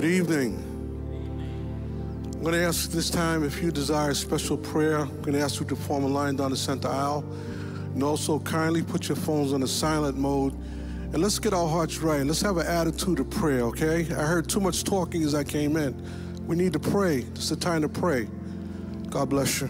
Good evening. I'm going to ask this time if you desire a special prayer. I'm going to ask you to form a line down the center aisle. And also kindly put your phones on the silent mode. And let's get our hearts right. Let's have an attitude of prayer, okay? I heard too much talking as I came in. We need to pray. It's the time to pray. God bless you.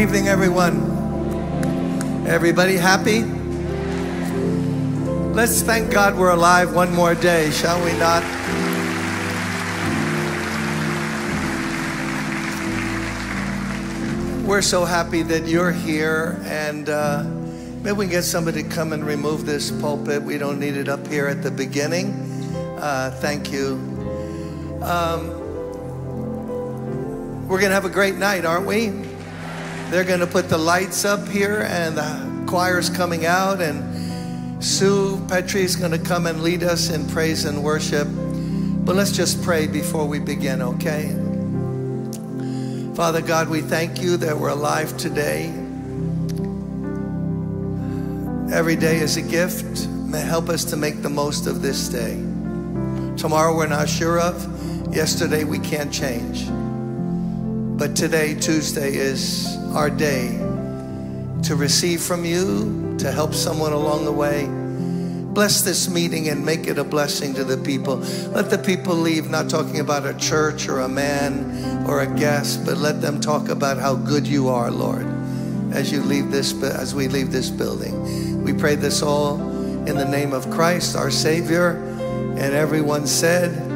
Evening, everyone. Everybody happy? Let's thank God we're alive one more day, shall we not? We're so happy that you're here, and uh, maybe we can get somebody to come and remove this pulpit. We don't need it up here at the beginning. Uh, thank you. Um, we're going to have a great night, aren't we? They're going to put the lights up here, and the choir's coming out, and Sue Petrie is going to come and lead us in praise and worship. But let's just pray before we begin, okay? Father God, we thank you that we're alive today. Every day is a gift. Help us to make the most of this day. Tomorrow we're not sure of. Yesterday we can't change. But today, Tuesday, is our day to receive from you, to help someone along the way. Bless this meeting and make it a blessing to the people. Let the people leave not talking about a church or a man or a guest, but let them talk about how good you are, Lord, as you leave this as we leave this building. We pray this all in the name of Christ, our Savior, and everyone said,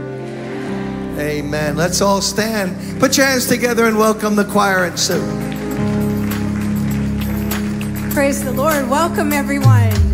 Amen. Let's all stand. Put your hands together and welcome the choir and Sue. Praise the Lord. Welcome, everyone.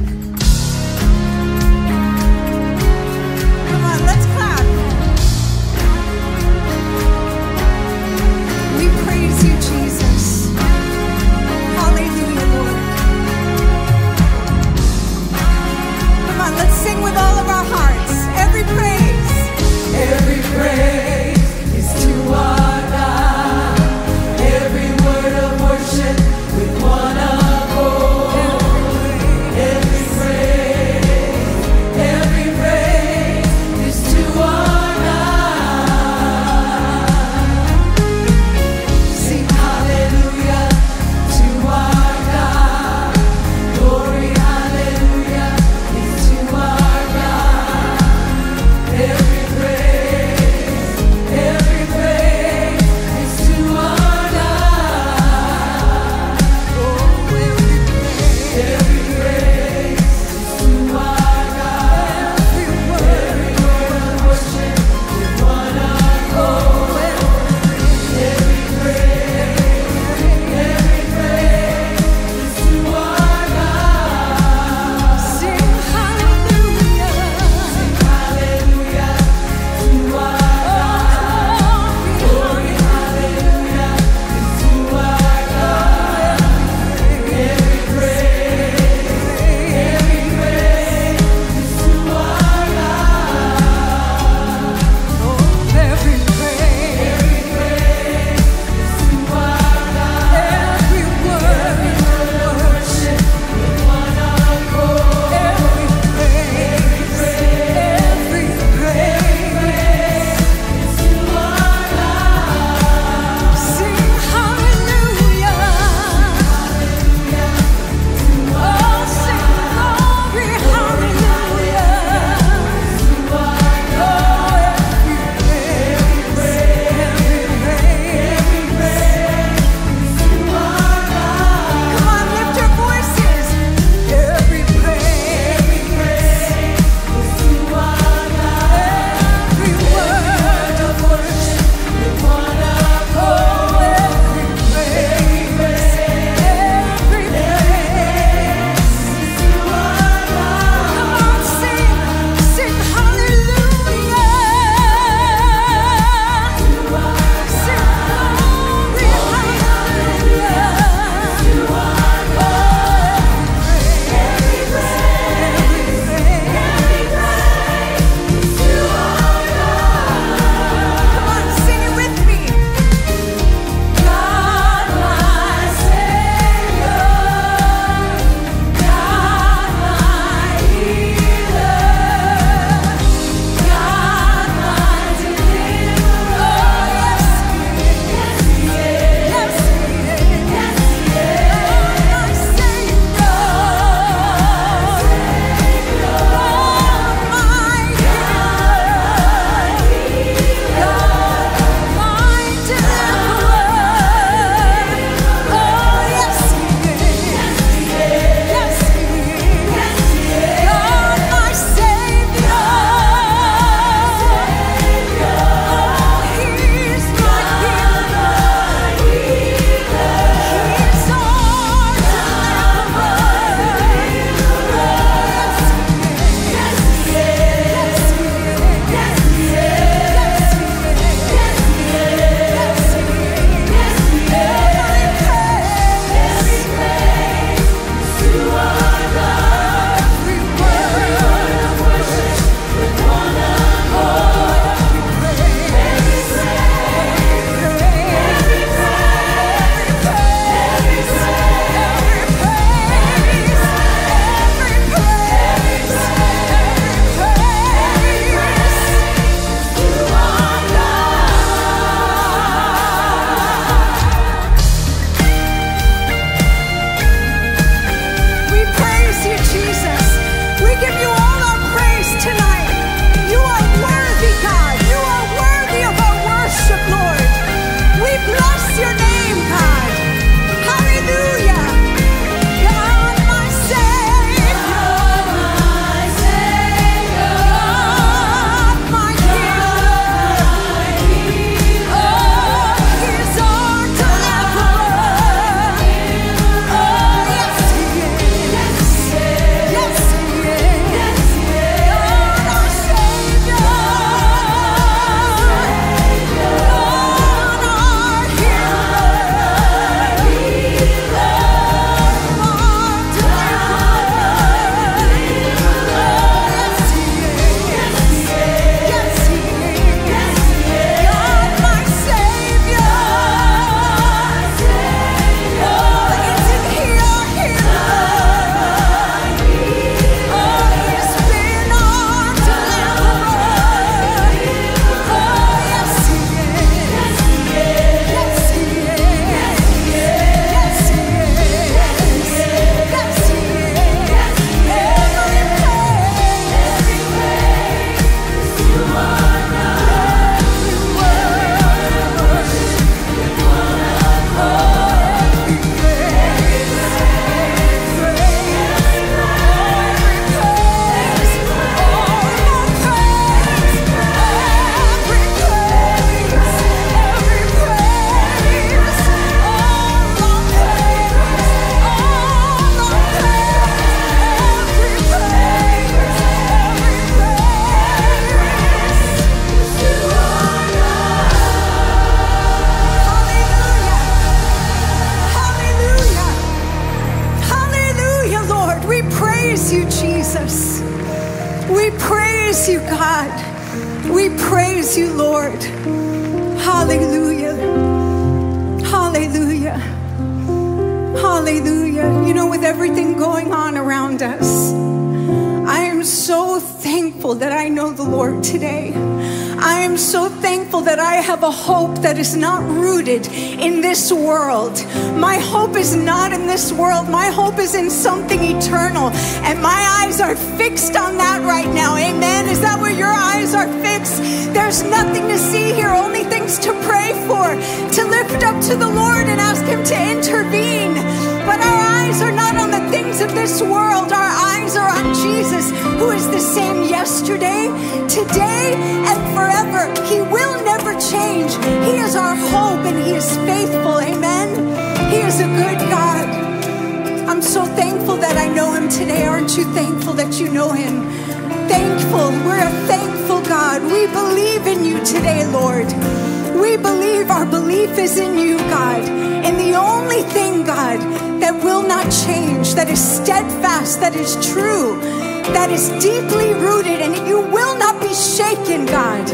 deeply rooted and you will not be shaken, God.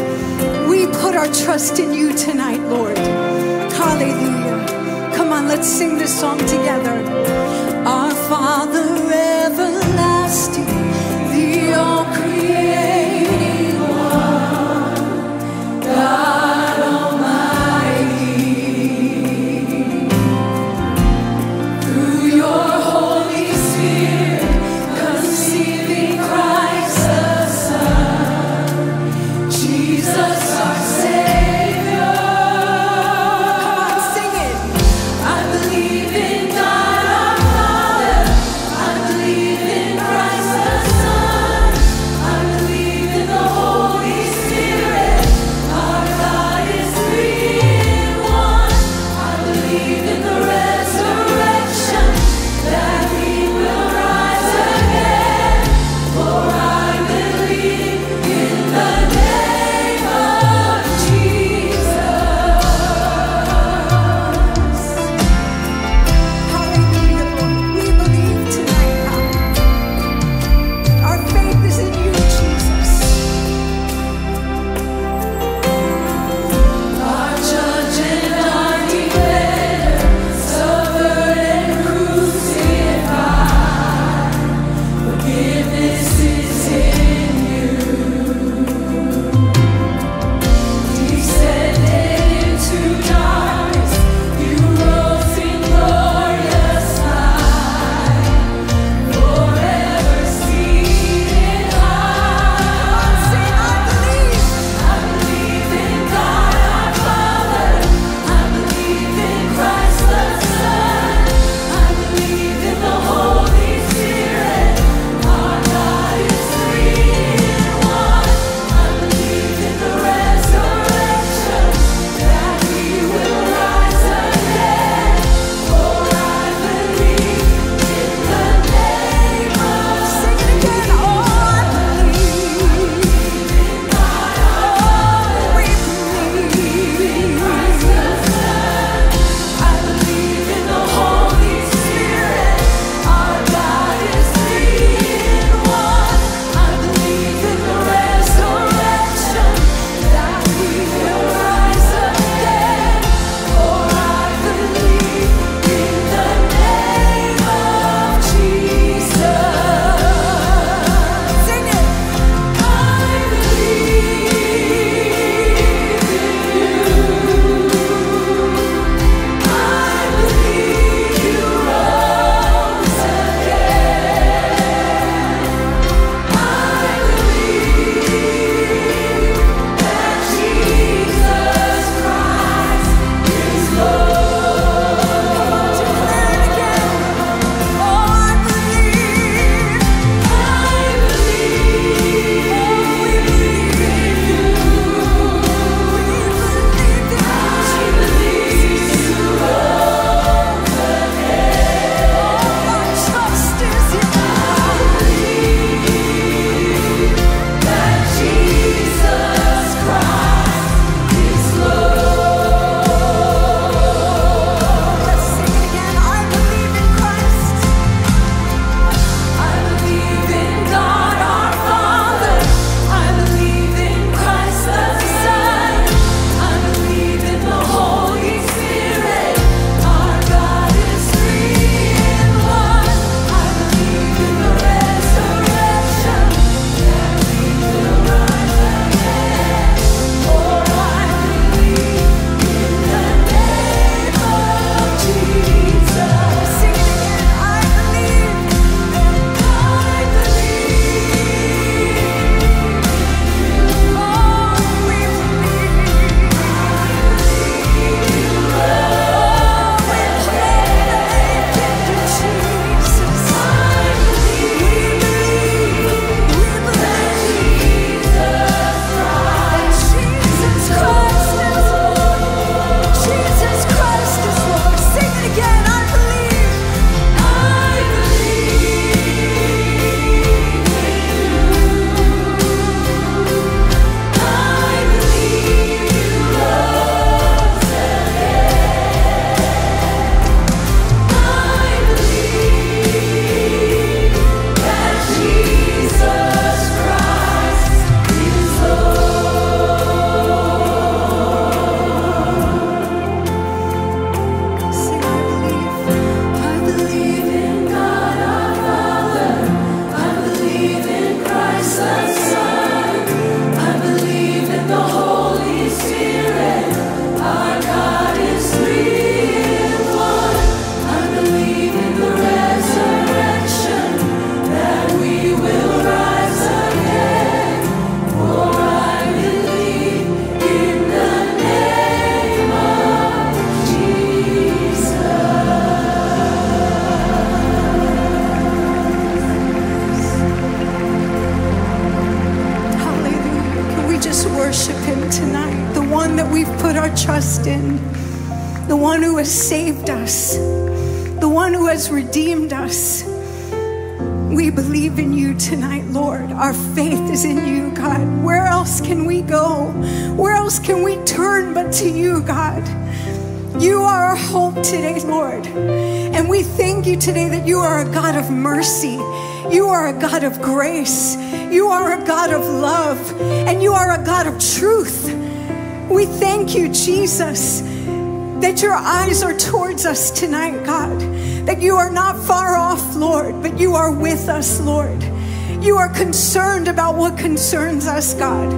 We put our trust in you tonight, Lord. Hallelujah. Come on, let's sing this song together. Our Father. Of grace. You are a God of love. And you are a God of truth. We thank you, Jesus, that your eyes are towards us tonight, God. That you are not far off, Lord, but you are with us, Lord. You are concerned about what concerns us, God.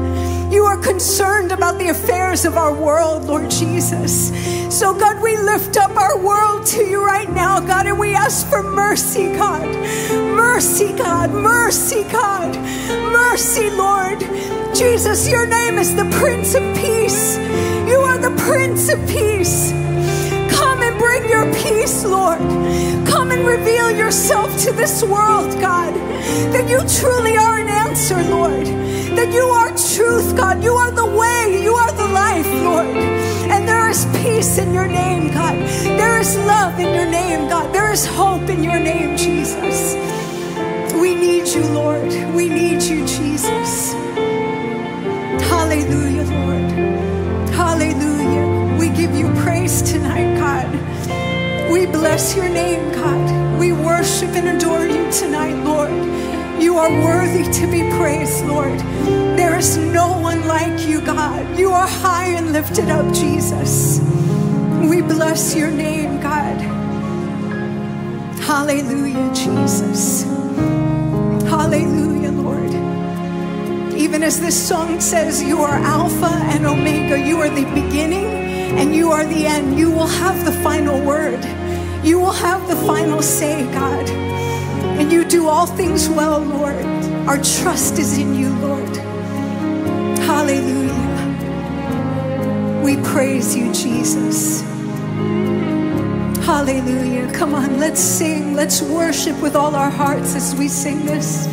You are concerned about the affairs of our world, Lord Jesus. So, God, we lift up our world to you right now, God, and we ask for mercy, God. Mercy, God. Mercy, God. Mercy, Lord. Jesus, your name is the Prince of Peace. You are the Prince of Peace. Come and bring your peace, Lord. Come and reveal yourself to this world, God. That you truly are an answer, Lord. That you are truth, God. You are the way. You are the life, Lord. And there is peace in your name, God. There is love in your name, God. There is hope in your name, Jesus. Need you, Lord. We need you, Jesus. Hallelujah, Lord. Hallelujah. We give you praise tonight, God. We bless your name, God. We worship and adore you tonight, Lord. You are worthy to be praised, Lord. There is no one like you, God. You are high and lifted up, Jesus. We bless your name, God. Hallelujah, Jesus. Hallelujah, Lord. Even as this song says, you are Alpha and Omega. You are the beginning and you are the end. You will have the final word. You will have the final say, God. And you do all things well, Lord. Our trust is in you, Lord. Hallelujah. We praise you, Jesus. Hallelujah. Come on, let's sing. Let's worship with all our hearts as we sing this.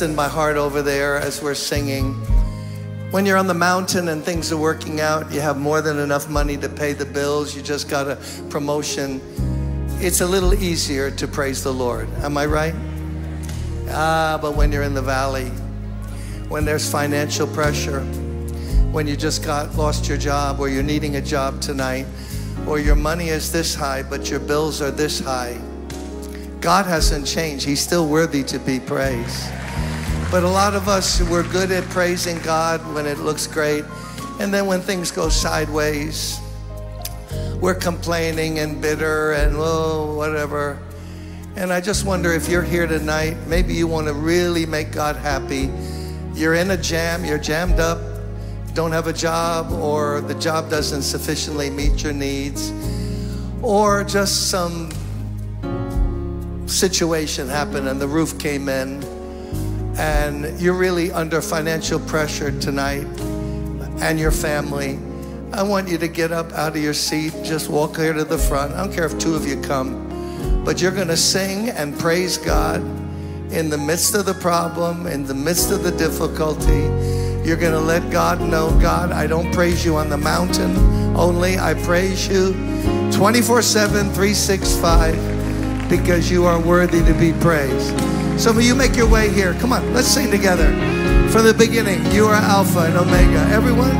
In my heart over there as we're singing. When you're on the mountain and things are working out, you have more than enough money to pay the bills, you just got a promotion. It's a little easier to praise the Lord. Am I right? Ah, but when you're in the valley, when there's financial pressure, when you just got lost your job or you're needing a job tonight, or your money is this high, but your bills are this high. God hasn't changed. He's still worthy to be praised. But a lot of us, we're good at praising God when it looks great. And then when things go sideways, we're complaining and bitter and, oh, whatever. And I just wonder if you're here tonight, maybe you want to really make God happy. You're in a jam, you're jammed up, don't have a job, or the job doesn't sufficiently meet your needs, or just some situation happened and the roof came in, and you're really under financial pressure tonight and your family. I want you to get up out of your seat, just walk here to the front. I don't care if two of you come, but you're going to sing and praise God in the midst of the problem, in the midst of the difficulty. You're going to let God know, God, I don't praise you on the mountain only. I praise you 24 7, 365 because you are worthy to be praised. Some of you make your way here. Come on, let's sing together. From the beginning, you are Alpha and Omega. Everyone?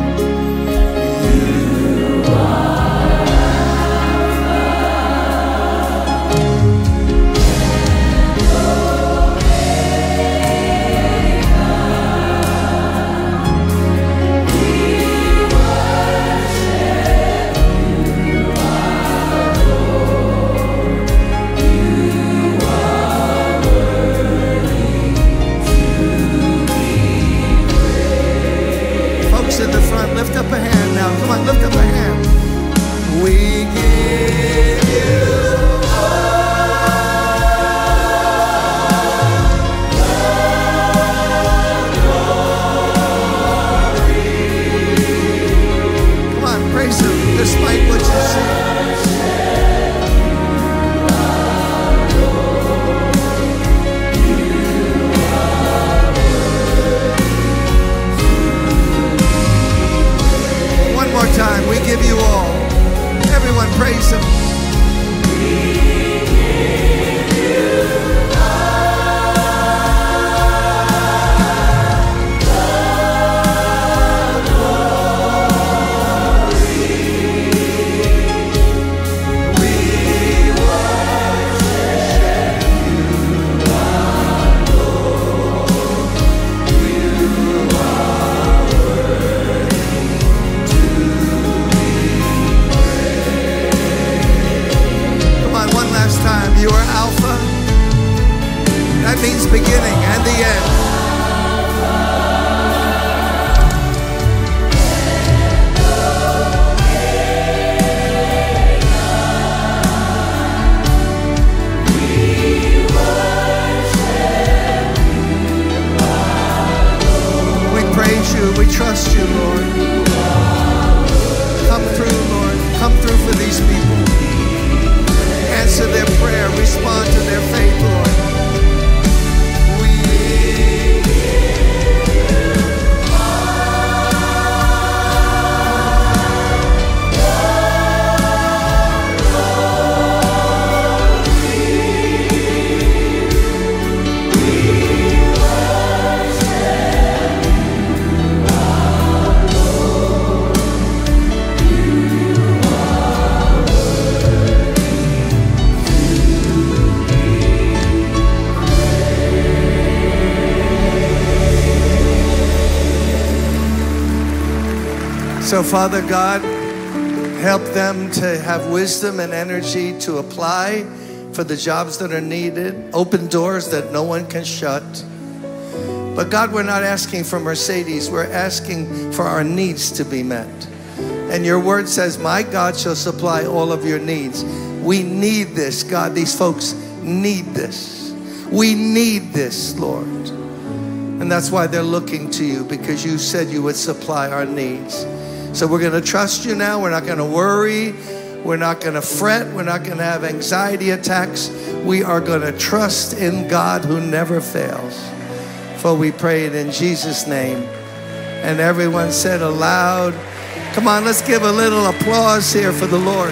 Father God, help them to have wisdom and energy to apply for the jobs that are needed, open doors that no one can shut. But God, we're not asking for Mercedes, we're asking for our needs to be met. And your word says, My God shall supply all of your needs. We need this, God. These folks need this. We need this, Lord. And that's why they're looking to you because you said you would supply our needs. So we're going to trust you now. We're not going to worry. We're not going to fret. We're not going to have anxiety attacks. We are going to trust in God who never fails. For we pray it in Jesus' name. And everyone said aloud, Come on, let's give a little applause here for the Lord.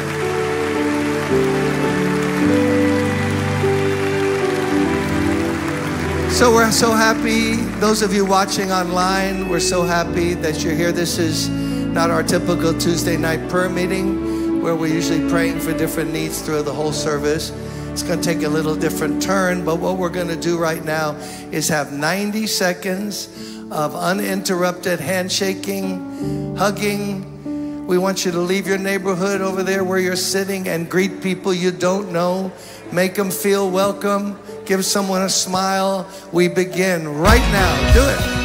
So we're so happy, those of you watching online, we're so happy that you're here. This is not our typical Tuesday night prayer meeting where we're usually praying for different needs through the whole service. It's going to take a little different turn, but what we're going to do right now is have 90 seconds of uninterrupted handshaking, hugging. We want you to leave your neighborhood over there where you're sitting and greet people you don't know. Make them feel welcome. Give someone a smile. We begin right now. Do it.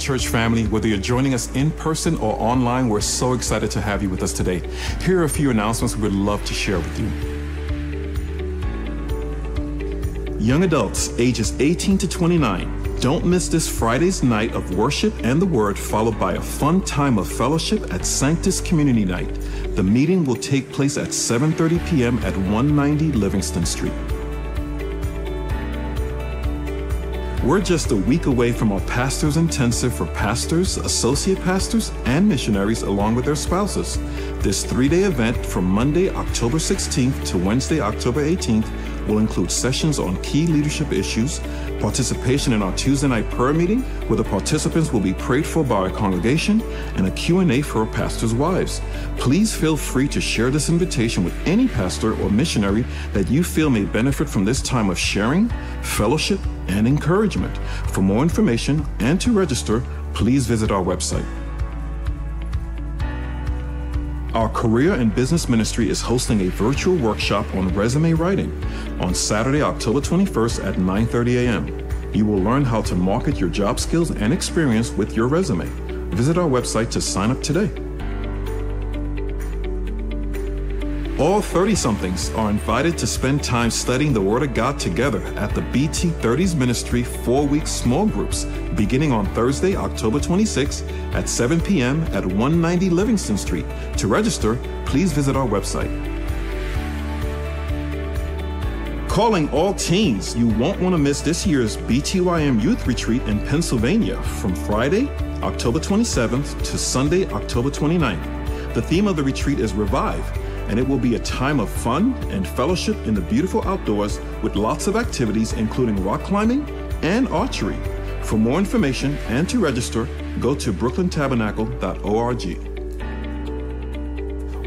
Church family, whether you're joining us in person or online, we're so excited to have you with us today. Here are a few announcements we would love to share with you. Young adults ages 18 to 29, don't miss this Friday's night of worship and the word, followed by a fun time of fellowship at Sanctus Community Night. The meeting will take place at 7:30 p.m. at 190 Livingston Street. We're just a week away from our Pastors Intensive for pastors, associate pastors, and missionaries along with their spouses. This three day event from Monday, October 16th to Wednesday, October 18th will include sessions on key leadership issues, participation in our Tuesday night prayer meeting where the participants will be prayed for by our congregation, and a Q&A for our pastors' wives. Please feel free to share this invitation with any pastor or missionary that you feel may benefit from this time of sharing, fellowship, and encouragement. For more information and to register, please visit our website. Our Career and Business Ministry is hosting a virtual workshop on resume writing on Saturday, October 21st at 9:30 a.m. You will learn how to market your job skills and experience with your resume. Visit our website to sign up today. All 30 somethings are invited to spend time studying the Word of God together at the BT 30s Ministry four week small groups beginning on Thursday, October 26 at 7 p.m. at 190 Livingston Street. To register, please visit our website. Calling all teens, you won't want to miss this year's BTYM Youth Retreat in Pennsylvania from Friday, October 27th to Sunday, October 29th. The theme of the retreat is Revive and it will be a time of fun and fellowship in the beautiful outdoors with lots of activities, including rock climbing and archery. For more information and to register, go to brooklyntabernacle.org.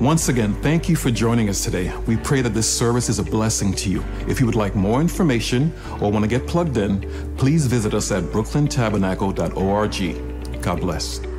Once again, thank you for joining us today. We pray that this service is a blessing to you. If you would like more information or want to get plugged in, please visit us at brooklyntabernacle.org. God bless.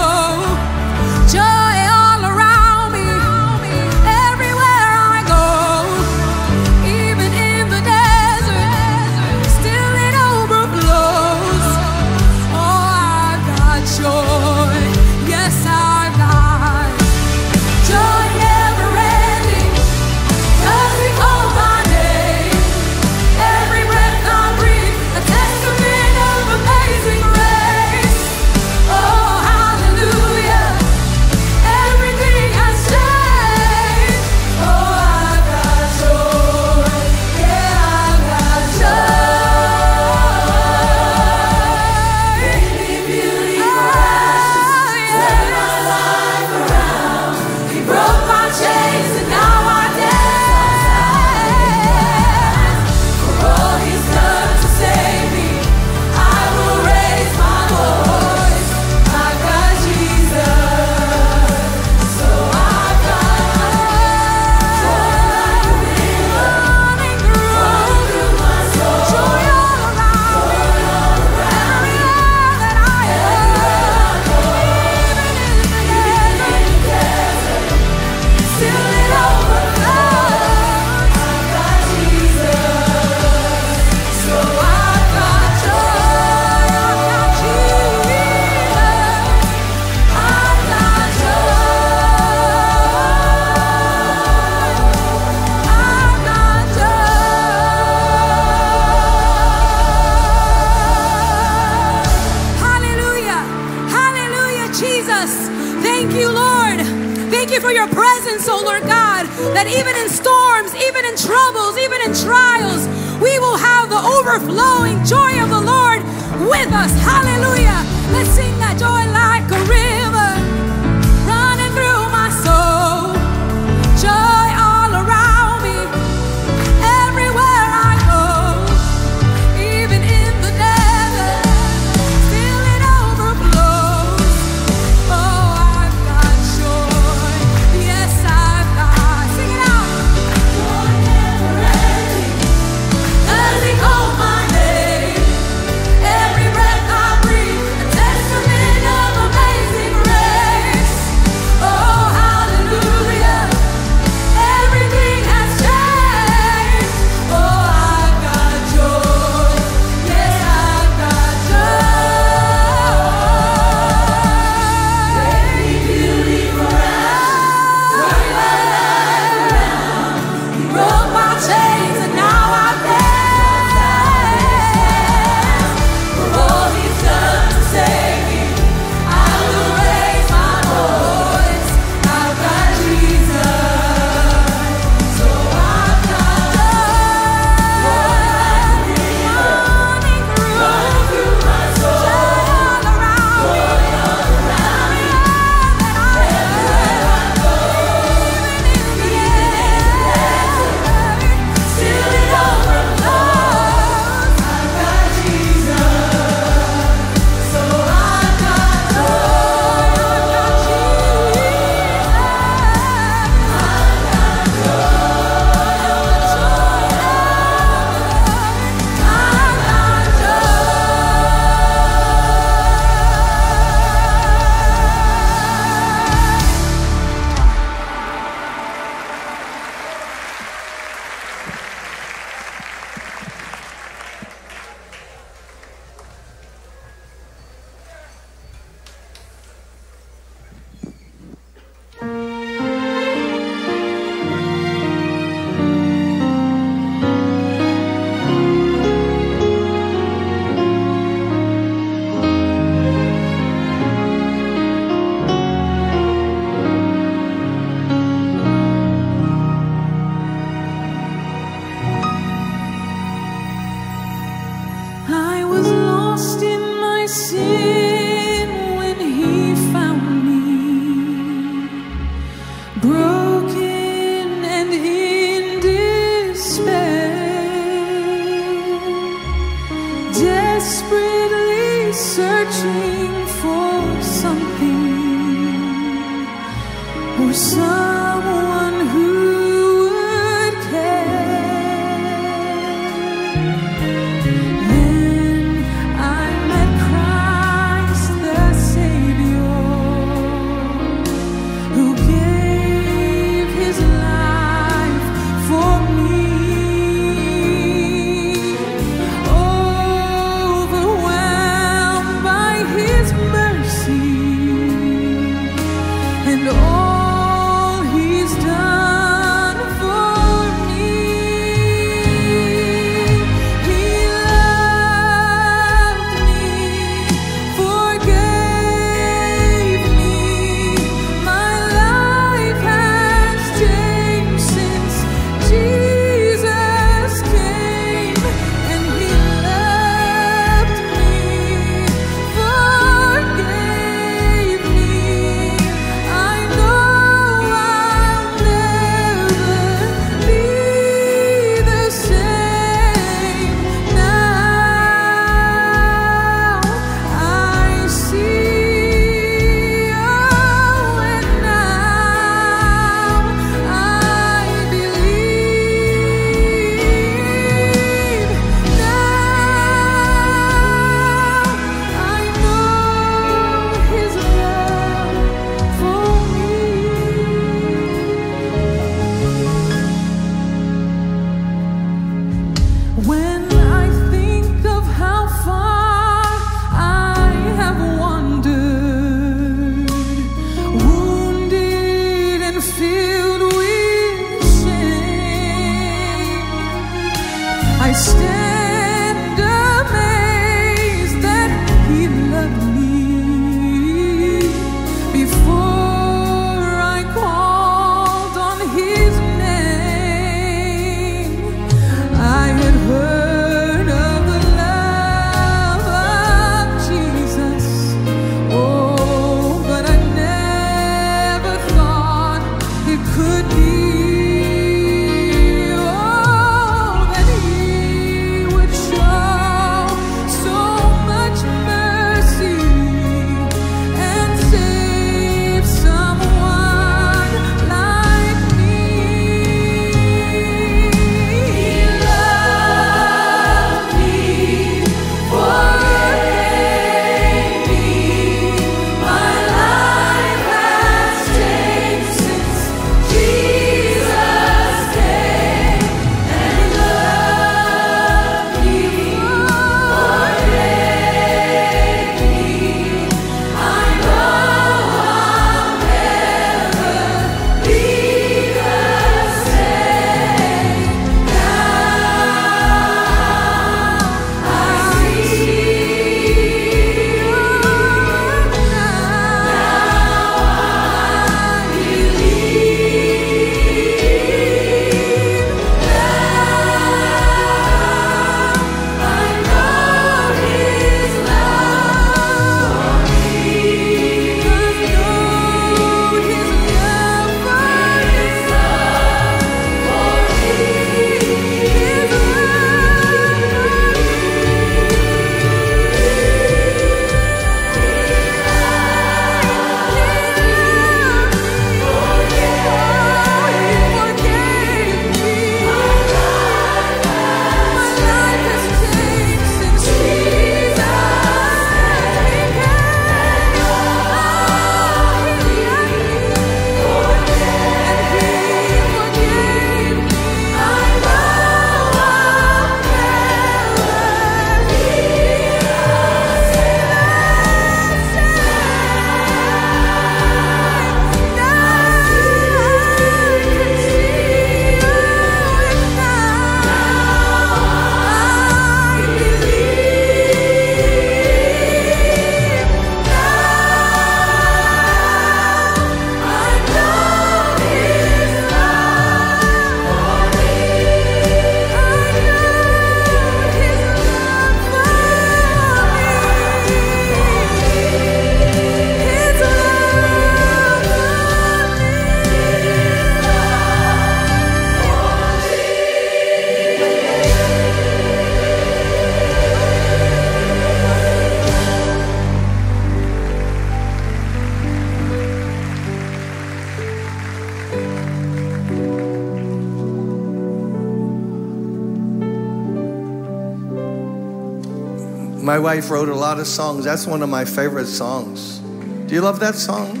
My wife wrote a lot of songs. That's one of my favorite songs. Do you love that song?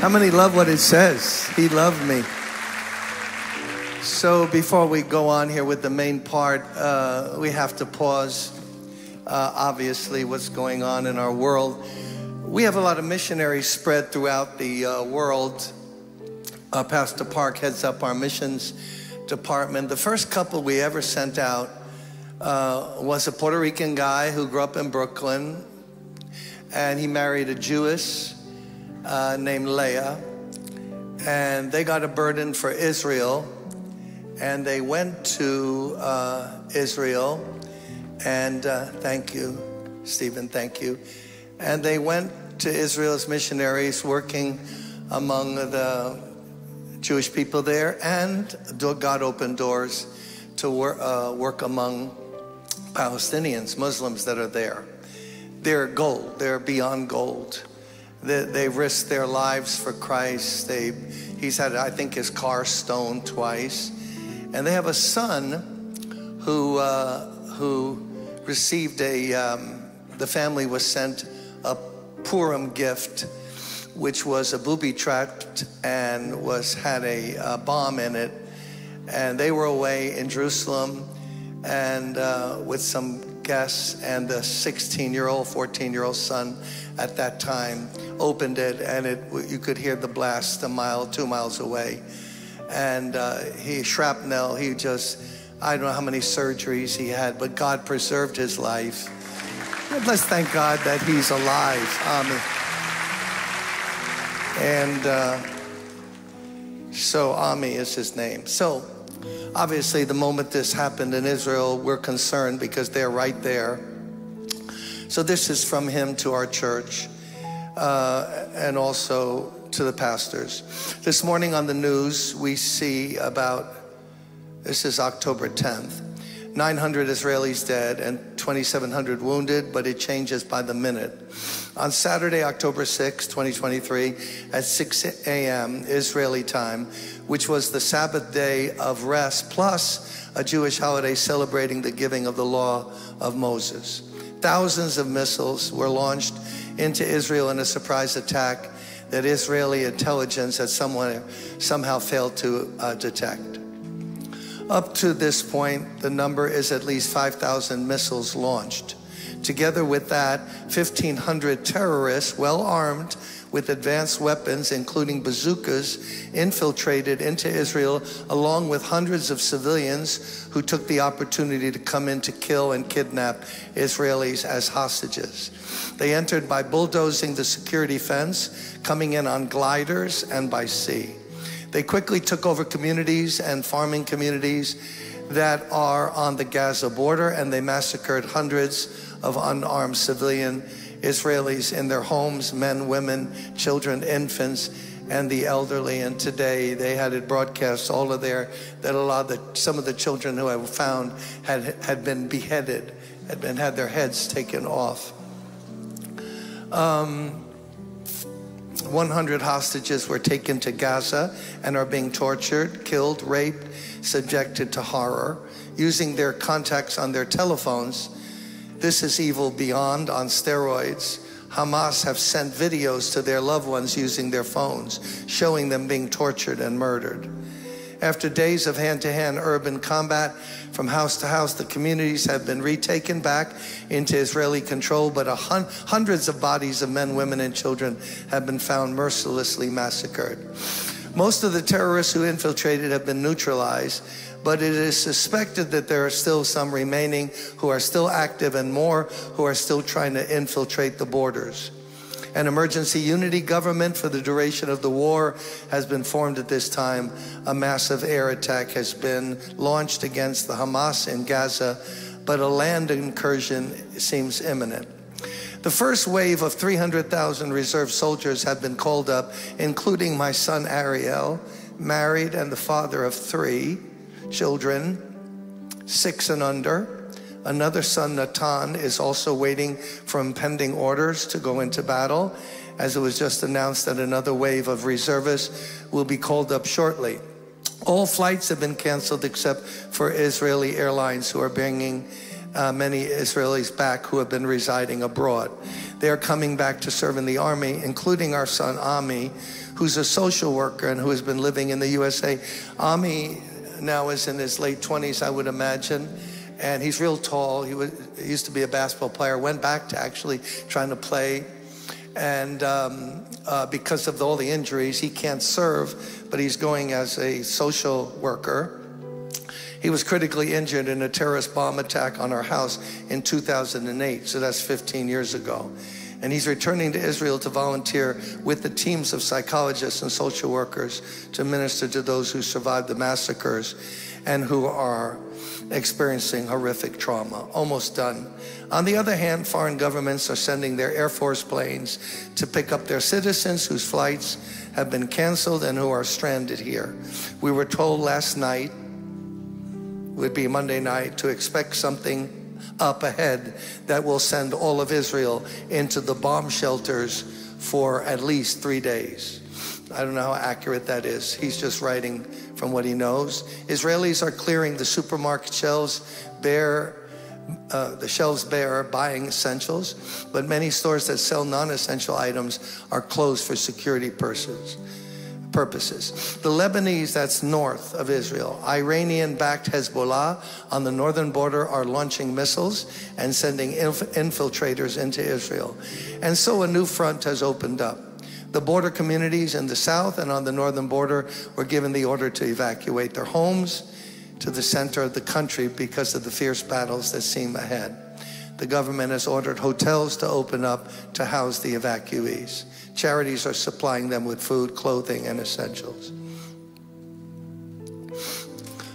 How many love what it says? He loved me. So before we go on here with the main part, uh, we have to pause. Uh, obviously, what's going on in our world. We have a lot of missionaries spread throughout the uh, world. Uh, Pastor Park heads up our missions department. The first couple we ever sent out uh, was a Puerto Rican guy who grew up in Brooklyn, and he married a Jewess uh, named Leah, and they got a burden for Israel and they went to uh, Israel. And uh, thank you, Stephen, thank you. And they went to Israel as missionaries, working among the Jewish people there, and God opened doors to work, uh, work among Palestinians, Muslims that are there. They're gold, they're beyond gold. They, they risked their lives for Christ. They, he's had, I think, his car stoned twice. And they have a son who, uh, who received a, um, the family was sent a Purim gift, which was a booby trapped and was, had a, a bomb in it. And they were away in Jerusalem and uh, with some guests and the 16 year old 14 year old son at that time opened it and it you could hear the blast a mile two miles away and uh, he shrapnel. He just I don't know how many surgeries he had, but God preserved his life. let's thank God that he's alive. Amen. And uh, so Ami is his name. So obviously, the moment this happened in Israel, we're concerned because they're right there. So this is from him to our church, uh, and also to the pastors. This morning on the news, we see about, this is October 10th, 900 Israelis dead and 2,700 wounded, but it changes by the minute. On Saturday, October 6, 2023, at 6 a.m. Israeli time, which was the Sabbath day of rest, plus a Jewish holiday celebrating the giving of the law of Moses. Thousands of missiles were launched into Israel in a surprise attack that Israeli intelligence had someone somehow failed to uh, detect. Up to this point, the number is at least 5,000 missiles launched. Together with that, 1,500 terrorists, well armed with advanced weapons, including bazookas, infiltrated into Israel, along with hundreds of civilians who took the opportunity to come in to kill and kidnap Israelis as hostages. They entered by bulldozing the security fence, coming in on gliders, and by sea. They quickly took over communities and farming communities that are on the Gaza border, and they massacred hundreds of unarmed civilian Israelis in their homes men, women, children, infants, and the elderly. And today they had it broadcast all of there that a lot of the, some of the children who I found had, had been beheaded, had been had their heads taken off. Um, 100 hostages were taken to Gaza and are being tortured, killed, raped, subjected to horror, using their contacts on their telephones this is evil beyond on steroids. Hamas have sent videos to their loved ones using their phones, showing them being tortured and murdered. After days of hand to hand urban combat from house to house, the communities have been retaken back into Israeli control, but hun- hundreds of bodies of men, women, and children have been found mercilessly massacred. Most of the terrorists who infiltrated have been neutralized, but it is suspected that there are still some remaining who are still active and more who are still trying to infiltrate the borders. An emergency unity government for the duration of the war has been formed at this time. A massive air attack has been launched against the Hamas in Gaza, but a land incursion seems imminent. The first wave of 300,000 reserve soldiers have been called up, including my son Ariel, married and the father of three children, six and under. Another son, Natan, is also waiting for impending orders to go into battle, as it was just announced that another wave of reservists will be called up shortly. All flights have been canceled except for Israeli airlines who are bringing uh, many Israelis back who have been residing abroad. They are coming back to serve in the army, including our son Ami, who's a social worker and who has been living in the USA. Ami now is in his late 20s, I would imagine. And he's real tall. He, was, he used to be a basketball player, went back to actually trying to play. And um, uh, because of all the injuries, he can't serve, but he's going as a social worker. He was critically injured in a terrorist bomb attack on our house in 2008, so that's 15 years ago. And he's returning to Israel to volunteer with the teams of psychologists and social workers to minister to those who survived the massacres and who are experiencing horrific trauma. Almost done. On the other hand, foreign governments are sending their Air Force planes to pick up their citizens whose flights have been canceled and who are stranded here. We were told last night, would be Monday night, to expect something up ahead that will send all of Israel into the bomb shelters for at least three days. I don't know how accurate that is. He's just writing from what he knows. Israelis are clearing the supermarket shelves bare. Uh, the shelves bare buying essentials, but many stores that sell non essential items are closed for security purposes purposes. The Lebanese, that's north of Israel, Iranian backed Hezbollah on the northern border are launching missiles and sending inf- infiltrators into Israel. And so a new front has opened up. The border communities in the south and on the northern border were given the order to evacuate their homes to the center of the country because of the fierce battles that seem ahead. The government has ordered hotels to open up to house the evacuees. Charities are supplying them with food, clothing, and essentials.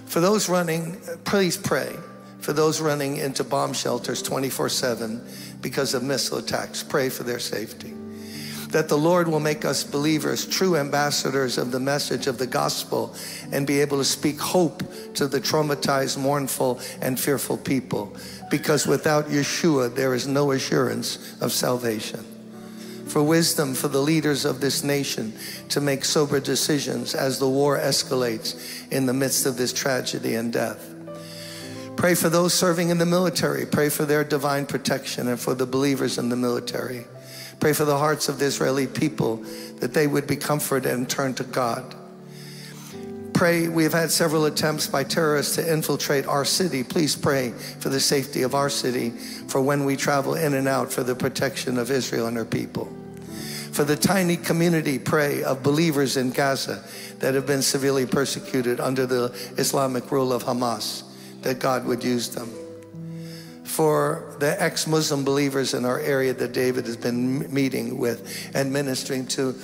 For those running, please pray. For those running into bomb shelters 24 7 because of missile attacks, pray for their safety. That the Lord will make us believers, true ambassadors of the message of the gospel, and be able to speak hope to the traumatized, mournful, and fearful people. Because without Yeshua, there is no assurance of salvation for wisdom for the leaders of this nation to make sober decisions as the war escalates in the midst of this tragedy and death. Pray for those serving in the military. Pray for their divine protection and for the believers in the military. Pray for the hearts of the Israeli people that they would be comforted and turn to God. Pray, we have had several attempts by terrorists to infiltrate our city. Please pray for the safety of our city for when we travel in and out for the protection of Israel and her people for the tiny community, pray, of believers in Gaza that have been severely persecuted under the Islamic rule of Hamas, that God would use them. For the ex Muslim believers in our area that David has been meeting with and ministering to.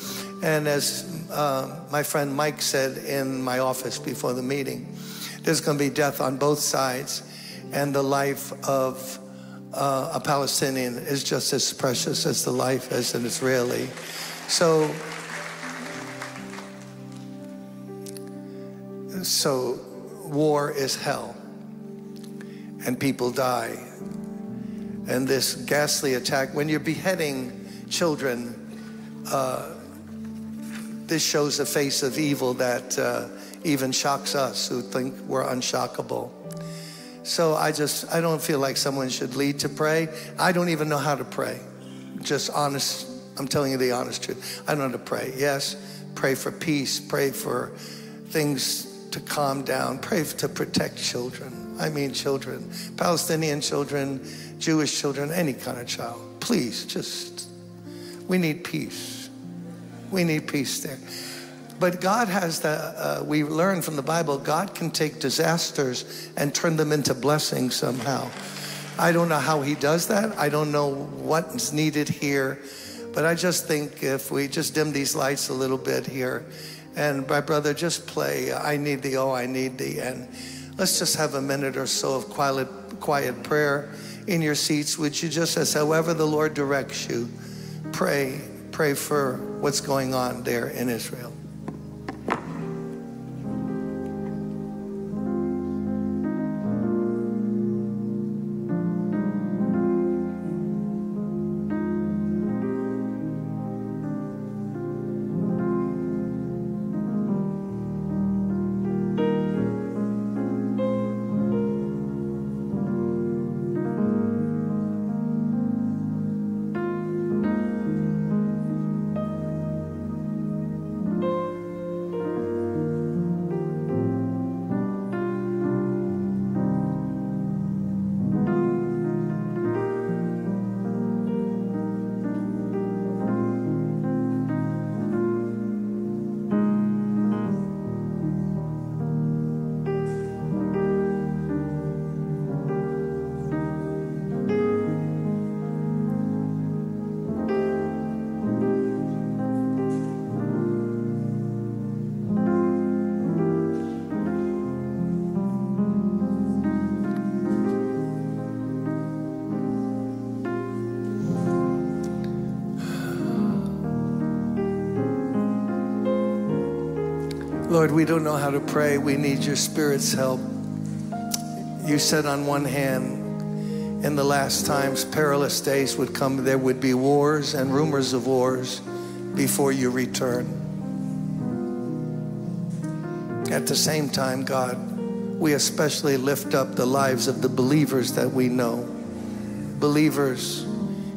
And as uh, my friend Mike said in my office before the meeting, there's going to be death on both sides, and the life of uh, a Palestinian is just as precious as the life as an Israeli. So, so war is hell, and people die. And this ghastly attack, when you're beheading children, uh, this shows a face of evil that uh, even shocks us who think we're unshockable. So I just, I don't feel like someone should lead to pray. I don't even know how to pray. Just honest, I'm telling you the honest truth. I don't know how to pray. Yes, pray for peace, pray for things to calm down, pray to protect children. I mean, children, Palestinian children, Jewish children, any kind of child. Please, just, we need peace. We need peace there. But God has the, uh, we learn from the Bible, God can take disasters and turn them into blessings somehow. I don't know how He does that. I don't know what's needed here. But I just think if we just dim these lights a little bit here, and my brother, just play I Need Thee, Oh, I Need Thee. And let's just have a minute or so of quiet, quiet prayer in your seats. Would you just, as however the Lord directs you, pray, pray for what's going on there in Israel. We don't know how to pray. We need your Spirit's help. You said on one hand, in the last times, perilous days would come. There would be wars and rumors of wars before you return. At the same time, God, we especially lift up the lives of the believers that we know believers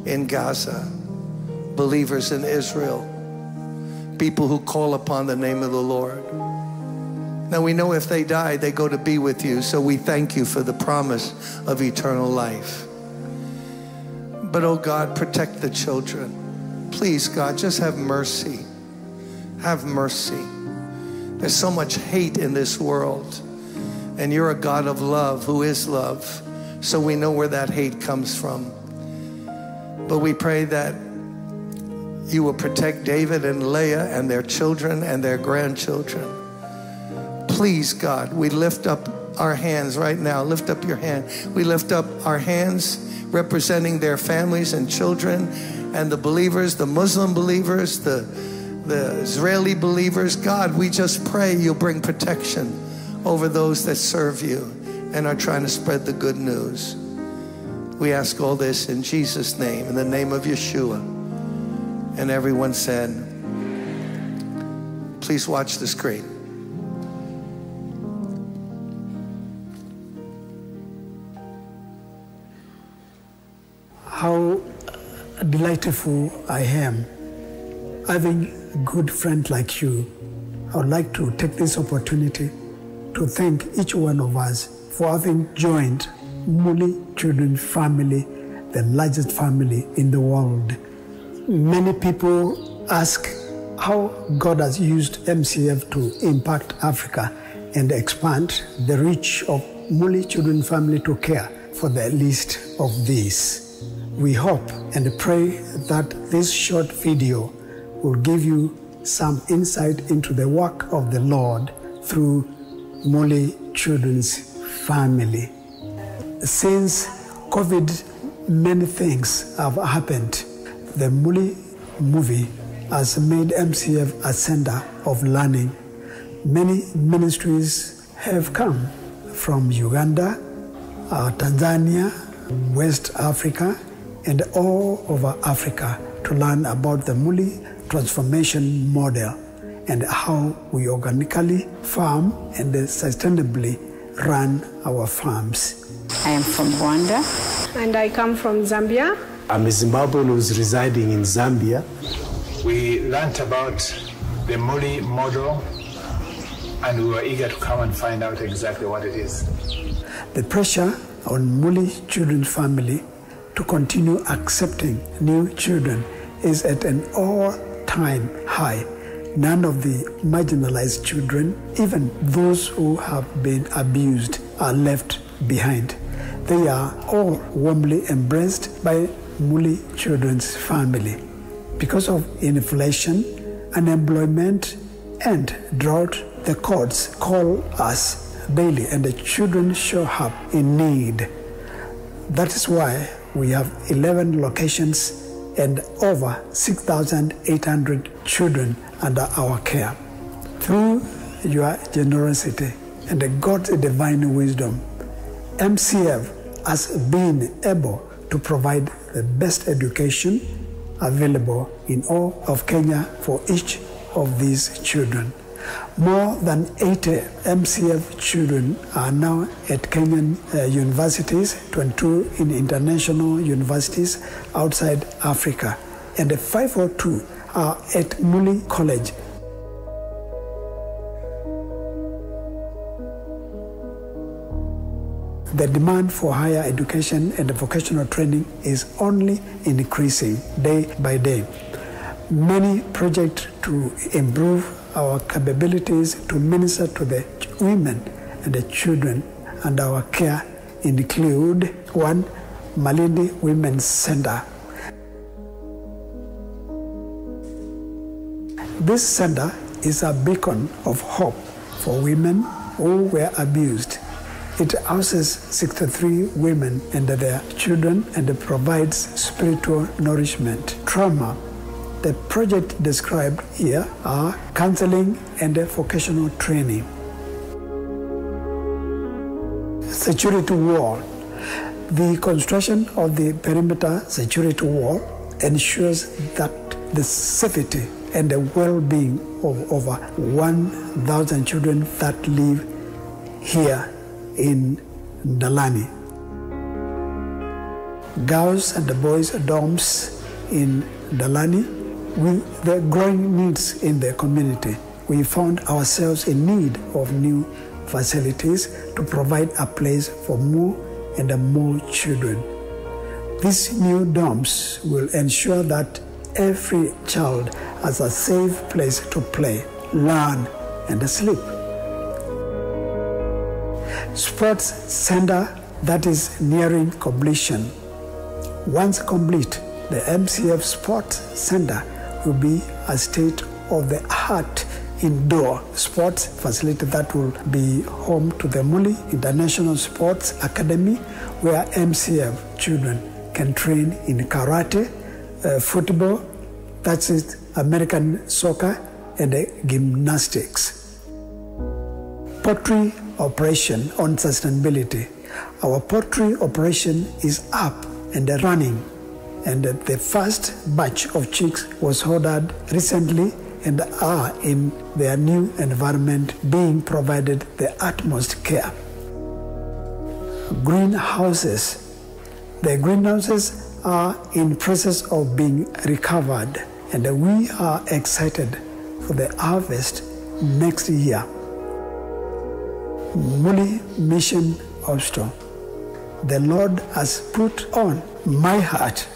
in Gaza, believers in Israel, people who call upon the name of the Lord. Now we know if they die, they go to be with you, so we thank you for the promise of eternal life. But oh God, protect the children. Please, God, just have mercy. Have mercy. There's so much hate in this world, and you're a God of love who is love, so we know where that hate comes from. But we pray that you will protect David and Leah and their children and their grandchildren. Please, God, we lift up our hands right now. Lift up your hand. We lift up our hands representing their families and children and the believers, the Muslim believers, the, the Israeli believers. God, we just pray you'll bring protection over those that serve you and are trying to spread the good news. We ask all this in Jesus' name, in the name of Yeshua. And everyone said, please watch the screen. Delightful I am having a good friend like you. I would like to take this opportunity to thank each one of us for having joined Mully Children Family, the largest family in the world. Many people ask how God has used MCF to impact Africa and expand the reach of Mully Children Family to care for the least of these. We hope and pray that this short video will give you some insight into the work of the Lord through Mully Children's Family. Since COVID, many things have happened. The Mully movie has made MCF a center of learning. Many ministries have come from Uganda, uh, Tanzania, West Africa, and all over Africa to learn about the Mully transformation model and how we organically farm and sustainably run our farms. I am from Rwanda. And I come from Zambia. I'm a Zimbabwean who's residing in Zambia. We learned about the Mully model and we were eager to come and find out exactly what it is. The pressure on Mully children's family to continue accepting new children is at an all-time high. None of the marginalized children, even those who have been abused, are left behind. They are all warmly embraced by Mully Children's family. Because of inflation, unemployment, and drought, the courts call us daily and the children show up in need. That is why we have 11 locations and over 6,800 children under our care. Through your generosity and God's divine wisdom, MCF has been able to provide the best education available in all of Kenya for each of these children. More than 80 MCF children are now at Kenyan uh, universities, 22 in international universities outside Africa, and 502 are at Mully College. The demand for higher education and vocational training is only increasing day by day. Many projects to improve our capabilities to minister to the women and the children and our care include one, Malindi Women's Center. This center is a beacon of hope for women who were abused. It houses 63 women and their children and provides spiritual nourishment, trauma The project described here are counseling and vocational training. Security wall. The construction of the perimeter security wall ensures that the safety and the well-being of over 1,000 children that live here in Dalani. Girls and the boys' dorms in Dalani with the growing needs in the community. We found ourselves in need of new facilities to provide a place for more and more children. These new dorms will ensure that every child has a safe place to play, learn, and sleep. Sports center that is nearing completion. Once complete, the MCF Sports Center will be a state of the art indoor sports facility that will be home to the Mully International Sports Academy, where MCF children can train in karate, uh, football, that's it, American soccer, and uh, gymnastics. Pottery operation on sustainability. Our pottery operation is up and running, and the first batch of chicks was ordered recently and are in their new environment being provided the utmost care. Greenhouses. The greenhouses are in process of being recovered and we are excited for the harvest next year. Mully Mission Hospital. The Lord has put on my heart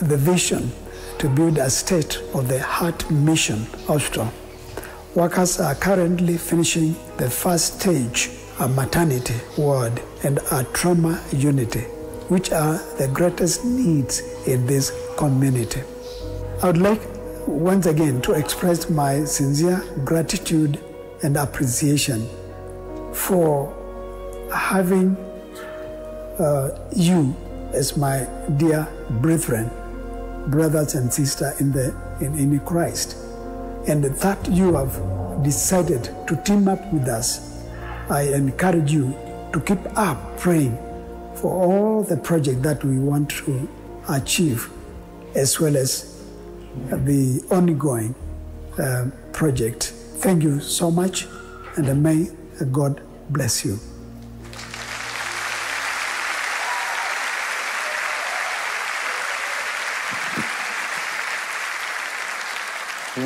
the vision to build a state of the heart mission hospital. Workers are currently finishing the first stage, a maternity ward and a trauma unit, which are the greatest needs in this community. I would like once again to express my sincere gratitude and appreciation for having uh, you as my dear brethren brothers and sisters in, the, in, in Christ, and that you have decided to team up with us, I encourage you to keep up praying for all the project that we want to achieve, as well as the ongoing uh, project. Thank you so much, and may God bless you.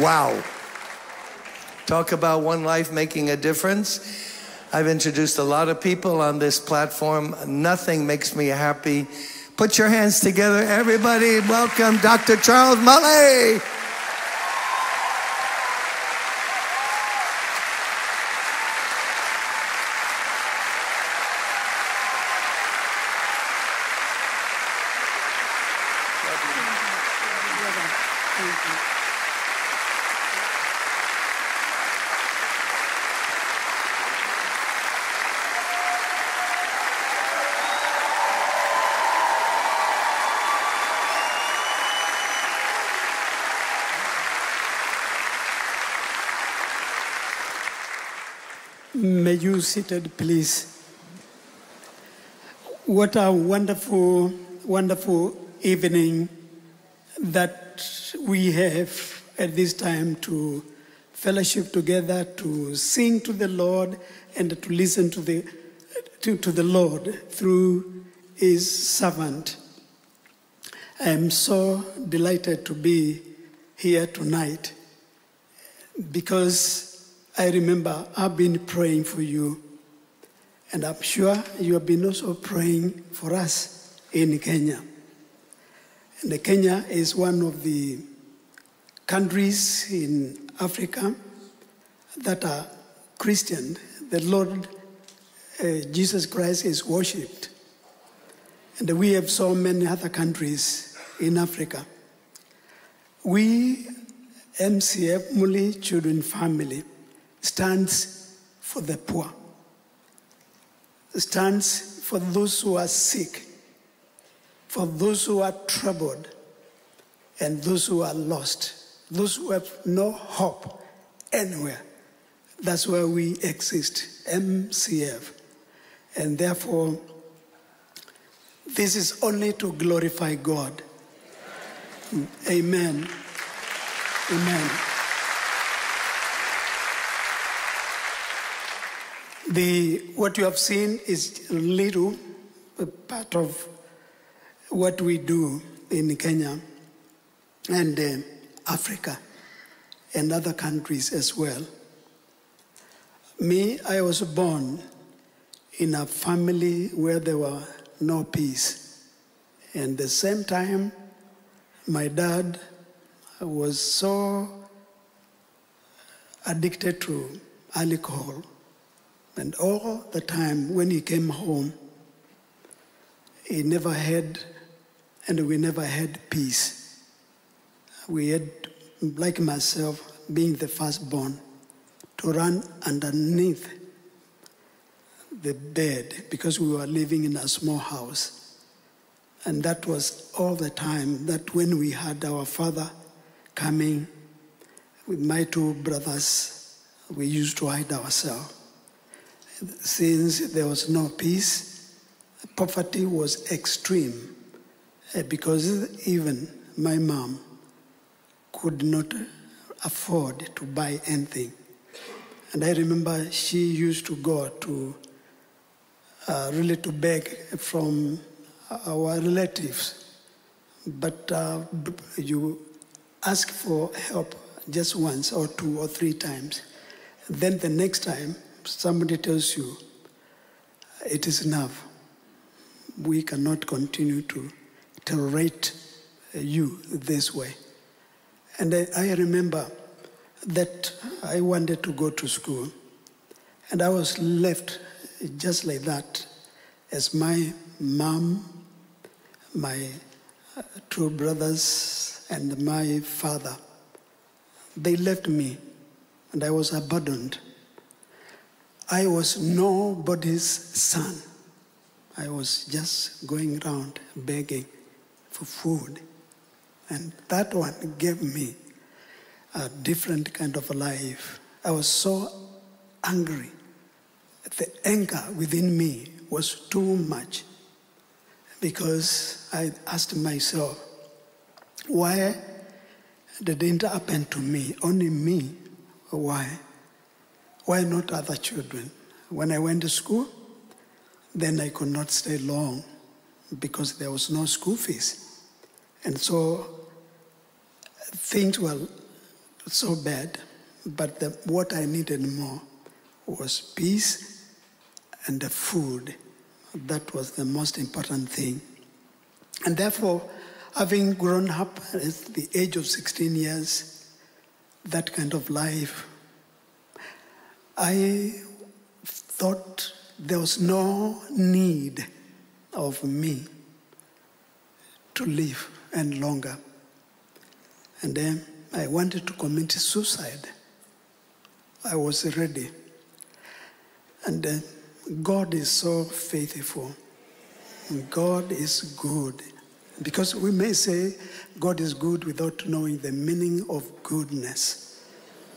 Wow. Talk about one life making a difference. I've introduced a lot of people on this platform. Nothing makes me happy. Put your hands together, everybody. Welcome Dr. Charles Mully. May you seated, please. What a wonderful, wonderful evening that we have at this time to fellowship together, to sing to the Lord, and to listen to the, to, to the Lord through his servant. I am so delighted to be here tonight because I remember I've been praying for you, and I'm sure you have been also praying for us in Kenya. And Kenya is one of the countries in Africa that are Christian. The Lord uh, Jesus Christ is worshipped. And we have so many other countries in Africa. We, MCF Mully Children Family, stands for the poor, stands for those who are sick, for those who are troubled, and those who are lost those who have no hope anywhere. That's where we exist, MCF. And therefore, this is only to glorify God. Amen. Amen. The, what you have seen is little part of what we do in Kenya and uh, Africa and other countries as well. Me, I was born in a family where there were no peace. And at the same time, my dad was so addicted to alcohol. And all the time when he came home, he never had, and we never had peace. We had, like myself, being the firstborn, to run underneath the bed because we were living in a small house. And that was all the time that when we had our father coming with my two brothers, we used to hide ourselves. Since there was no peace, poverty was extreme eh, because even my mom could not afford to buy anything. And I remember she used to go to uh, really to beg from our relatives. But uh, you ask for help just once or two or three times. Then the next time, somebody tells you, it is enough. We cannot continue to tolerate you this way. And I, I remember that I wanted to go to school, and I was left just like that as my mom, my uh, two brothers, and my father. They left me, and I was abandoned. I was nobody's son. I was just going around begging for food. And that one gave me a different kind of life. I was so angry. The anger within me was too much because I asked myself, why did it happen to me? Only me. Why? Why not other children? When I went to school, then I could not stay long because there was no school fees. And so things were so bad, but the, what I needed more was peace and the food. That was the most important thing. And therefore, having grown up at the age of 16 years, that kind of life, I thought there was no need of me to live any longer. And then I wanted to commit suicide. I was ready. And uh, God is so faithful. God is good. Because we may say God is good without knowing the meaning of goodness.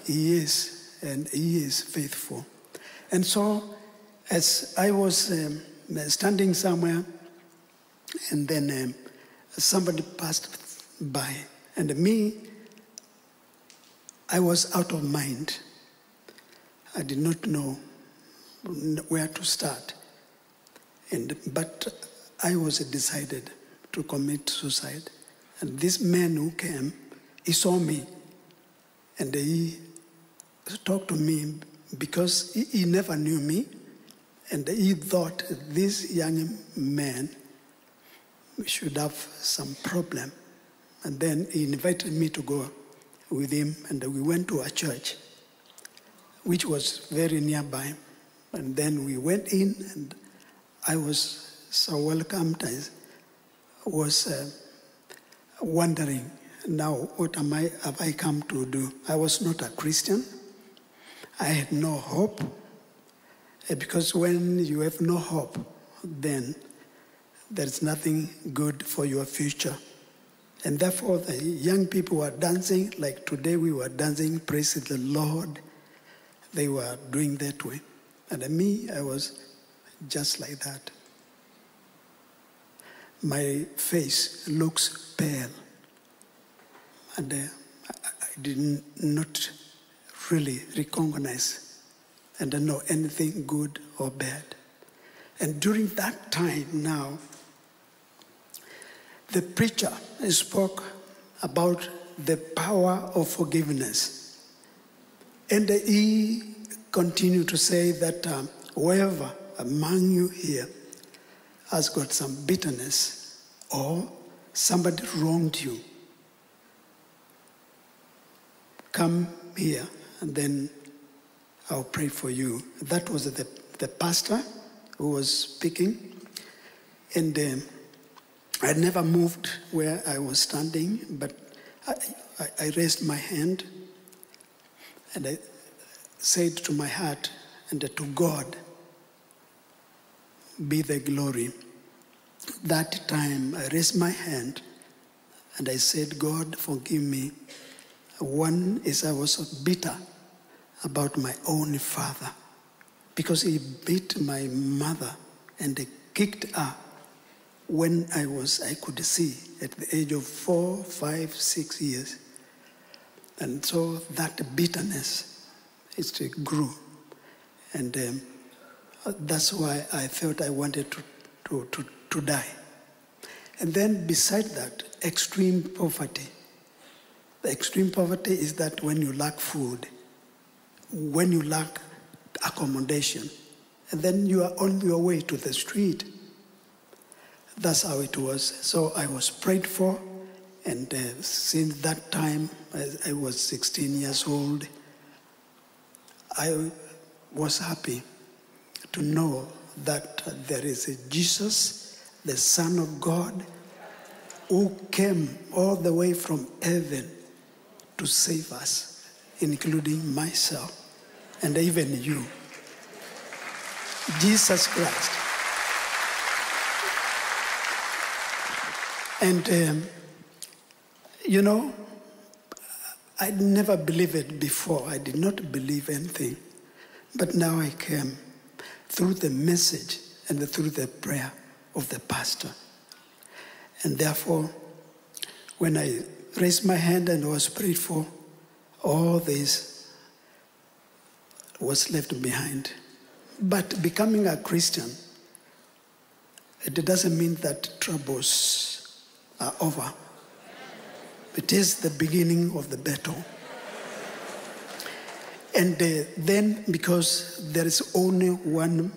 He is, and He is faithful. And so, as I was um, standing somewhere, and then um, somebody passed by, and me, I was out of mind. I did not know where to start. And, but I was decided to commit suicide. And this man who came, he saw me and he talked to me because he, he never knew me and he thought this young man should have some problem. And then he invited me to go with him and we went to a church which was very nearby. And then we went in, and I was so welcomed. I was uh, wondering, now what am I, have I come to do? I was not a Christian. I had no hope. Uh, because when you have no hope, then there's nothing good for your future. And therefore, the young people were dancing like today we were dancing, praise the Lord. They were doing that way. And me, I was just like that. My face looks pale. And uh, I, I did not really recognize and know anything good or bad. And during that time now, the preacher spoke about the power of forgiveness. And he continued to say that um, whoever among you here has got some bitterness or somebody wronged you, come here and then I'll pray for you. That was the, the pastor who was speaking. And um, I never moved where I was standing, but I, I, I raised my hand and I said to my heart and to God, be the glory. That time I raised my hand and I said, God, forgive me. One is I was bitter about my own father because he beat my mother and kicked her when I was, I could see at the age of four, five, six years. And so that bitterness, it grew. And um, that's why I felt I wanted to, to, to, to die. And then beside that, extreme poverty. The extreme poverty is that when you lack food, when you lack accommodation, and then you are on your way to the street. That's how it was. So I was prayed for, and uh, since that time, I, I was 16 years old, I was happy to know that there is a Jesus, the Son of God, who came all the way from heaven to save us, including myself and even you. Jesus Christ. And, um, you know, I never believed it before. I did not believe anything. But now I came through the message and through the prayer of the pastor. And therefore, when I raised my hand and was prayed for, all this was left behind. But becoming a Christian, it doesn't mean that troubles are over. It is the beginning of the battle. And uh, then, because there is only one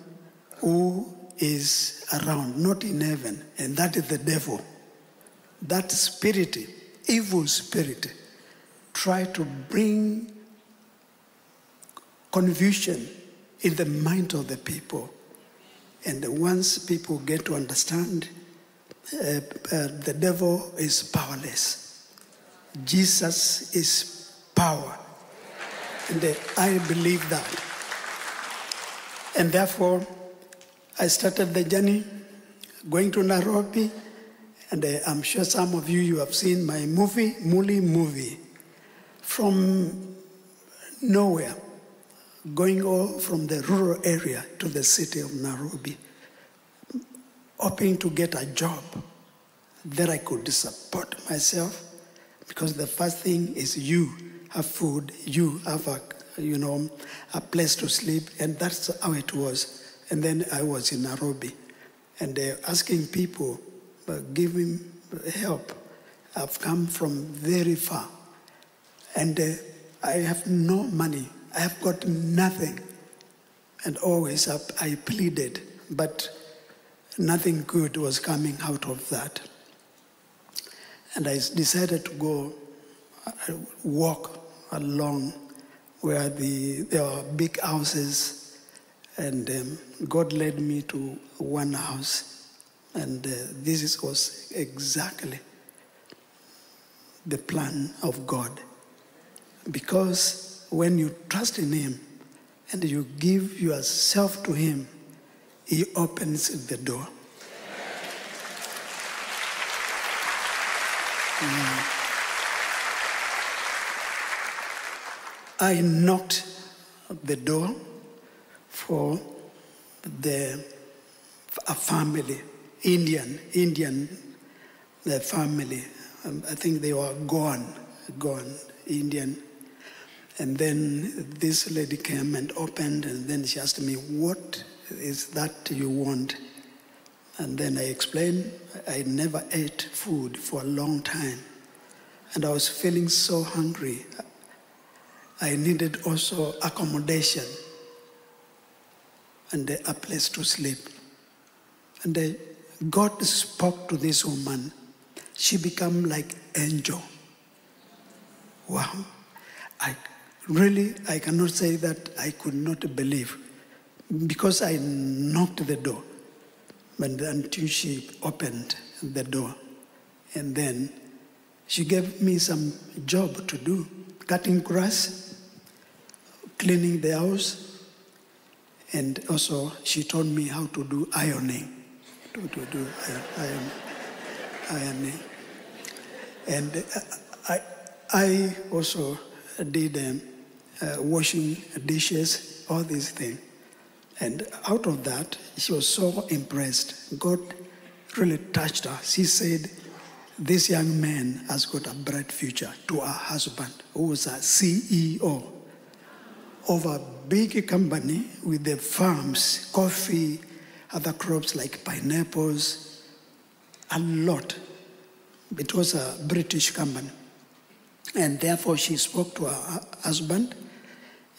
who is around, not in heaven, and that is the devil. That spirit, evil spirit, try to bring confusion in the mind of the people. And once people get to understand, uh, uh, the devil is powerless. Jesus is power. And uh, I believe that. And therefore, I started the journey going to Nairobi. And uh, I'm sure some of you, you have seen my movie, Mully movie, from nowhere going all from the rural area to the city of Nairobi, hoping to get a job that I could support myself. Because the first thing is you have food, you have a, you know, a place to sleep, and that's how it was. And then I was in Nairobi, and uh, asking people, uh, giving help. I've come from very far, and uh, I have no money I have got nothing. And always I pleaded, but nothing good was coming out of that. And I decided to go uh, walk along where the, there were big houses, and um, God led me to one house. And uh, this was exactly the plan of God. Because when you trust in Him and you give yourself to Him, He opens the door. I knocked the door for the a family, Indian, Indian the family. Um, I think they were gone, gone, Indian. And then this lady came and opened, and then she asked me, What is that you want? And then I explained I never ate food for a long time. And I was feeling so hungry. I needed also accommodation and a place to sleep. And I, God spoke to this woman. She became like angel. Wow. I really, I cannot say that I could not believe because I knocked the door but until she opened the door. And then she gave me some job to do, cutting grass, cleaning the house, and also she taught me how to do ironing, to, to do iron, ironing. And I, I also did um, uh, washing dishes, all these things. And out of that, she was so impressed. God really touched her. She said, This young man has got a bright future to her husband, who was a CEO of a big company with the farms, coffee, other crops like pineapples, a lot. It was a British company. And therefore, she spoke to her husband,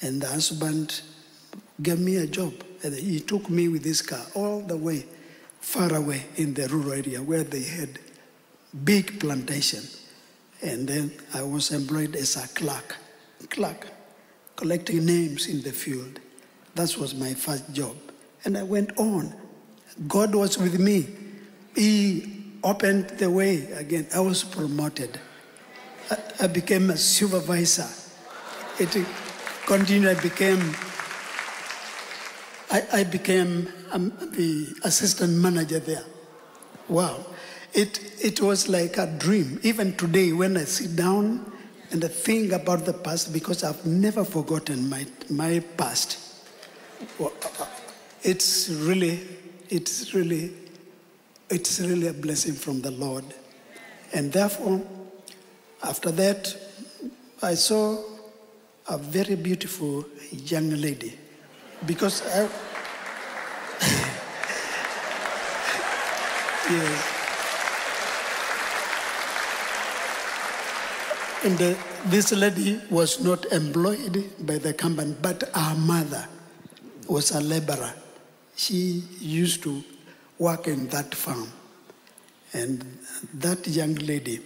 and the husband gave me a job. And he took me with his car all the way, far away in the rural area where they had big plantation. And then I was employed as a clerk, clerk, collecting names in the field. That was my first job. And I went on. God was with me. He opened the way again. I was promoted. I, I became a supervisor. It continued, I became I, I became um, the assistant manager there. Wow. It, it was like a dream. Even today, when I sit down and I think about the past, because I've never forgotten my, my past, it's really, it's really, it's really a blessing from the Lord. And therefore, after that, I saw a very beautiful young lady because I. And uh, this lady was not employed by the company, but her mother was a laborer. She used to work in that farm. And that young lady,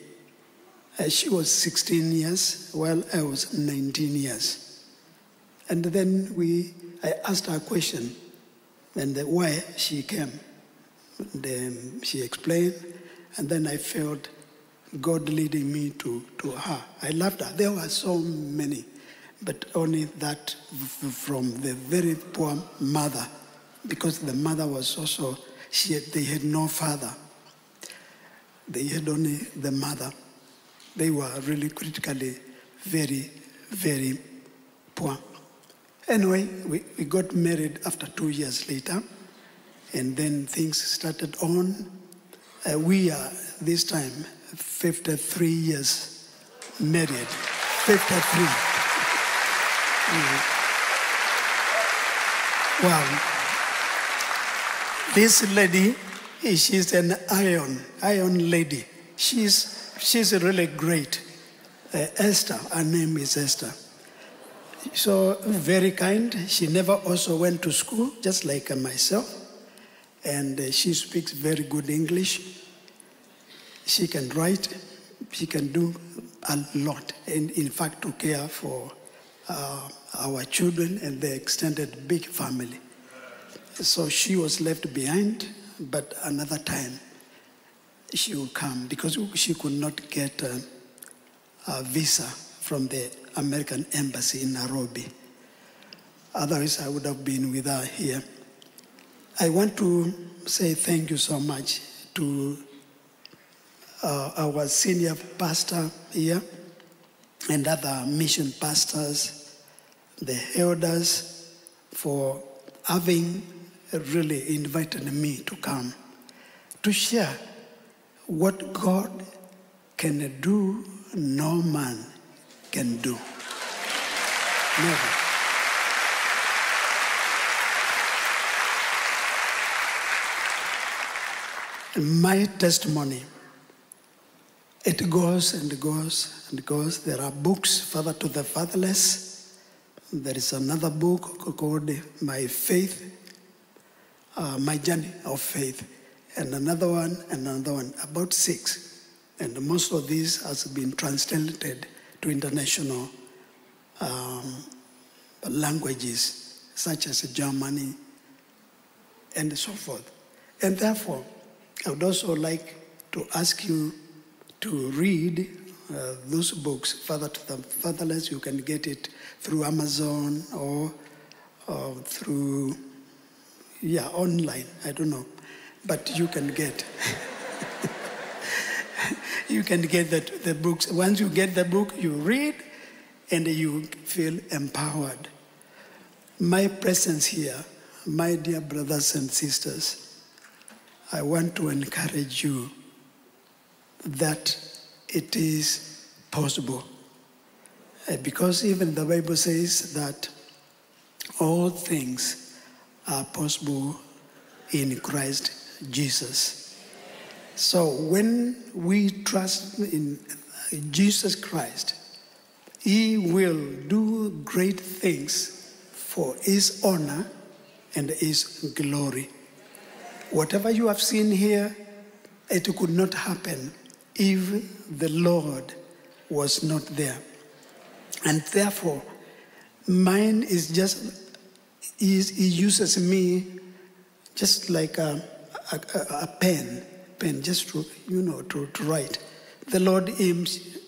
uh, she was 16 years, while I was 19 years. And then we I asked her a question and why she came. And, um, she explained, and then I felt God leading me to, to her. I loved her. There were so many, but only that from the very poor mother, because the mother was also, she had, they had no father. They had only the mother. They were really critically very, very poor. Anyway, we, we got married after two years later, and then things started on. Uh, we are this time 53 years married. 53. Mm. Wow. This lady, she's an iron, iron lady. She's, she's really great. Uh, Esther, her name is Esther. So, very kind. She never also went to school, just like myself. And uh, she speaks very good English. She can write. She can do a lot. And in fact, to care for uh, our children and the extended big family. So she was left behind, but another time she will come because she could not get a, a visa from the American Embassy in Nairobi. Otherwise, I would have been with her here. I want to say thank you so much to uh, our senior pastor here and other mission pastors, the elders, for having really invited me to come to share what God can do, no man can do. Never. My testimony, it goes and goes and goes. There are books, Father to the Fatherless. There is another book called My Faith, uh, My Journey of Faith, and another one, and another one, about six. And most of these has been translated to international um, languages, such as Germany and so forth. And therefore, I would also like to ask you to read uh, those books, Father to the Fatherless. You can get it through Amazon or, or through, yeah, online. I don't know. But you can get. you can get the, the books. Once you get the book, you read and you feel empowered. My presence here, my dear brothers and sisters, I want to encourage you that it is possible. Uh, Because even the Bible says that all things are possible in Christ Jesus. So when we trust in Jesus Christ, He will do great things for His honor and His glory. Whatever you have seen here, it could not happen if the Lord was not there. And therefore, mine is just, he, he uses me just like a, a, a- pen, pen just to, you know, to, to write. The Lord is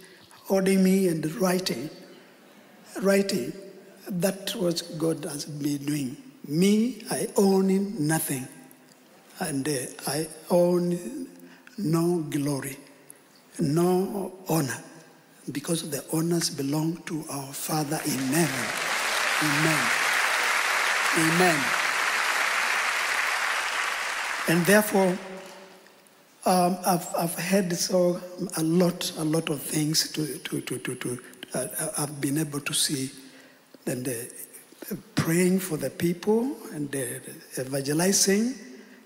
holding me and writing, writing. That was God has been doing. Me, I own nothing. And uh, I own no glory, no honor, because the honors belong to our Father in heaven. Amen. Amen. And therefore, um, I've, I've had so a lot, a lot of things to, to, to, to, to uh, I've been able to see. And uh, praying for the people and uh, evangelizing.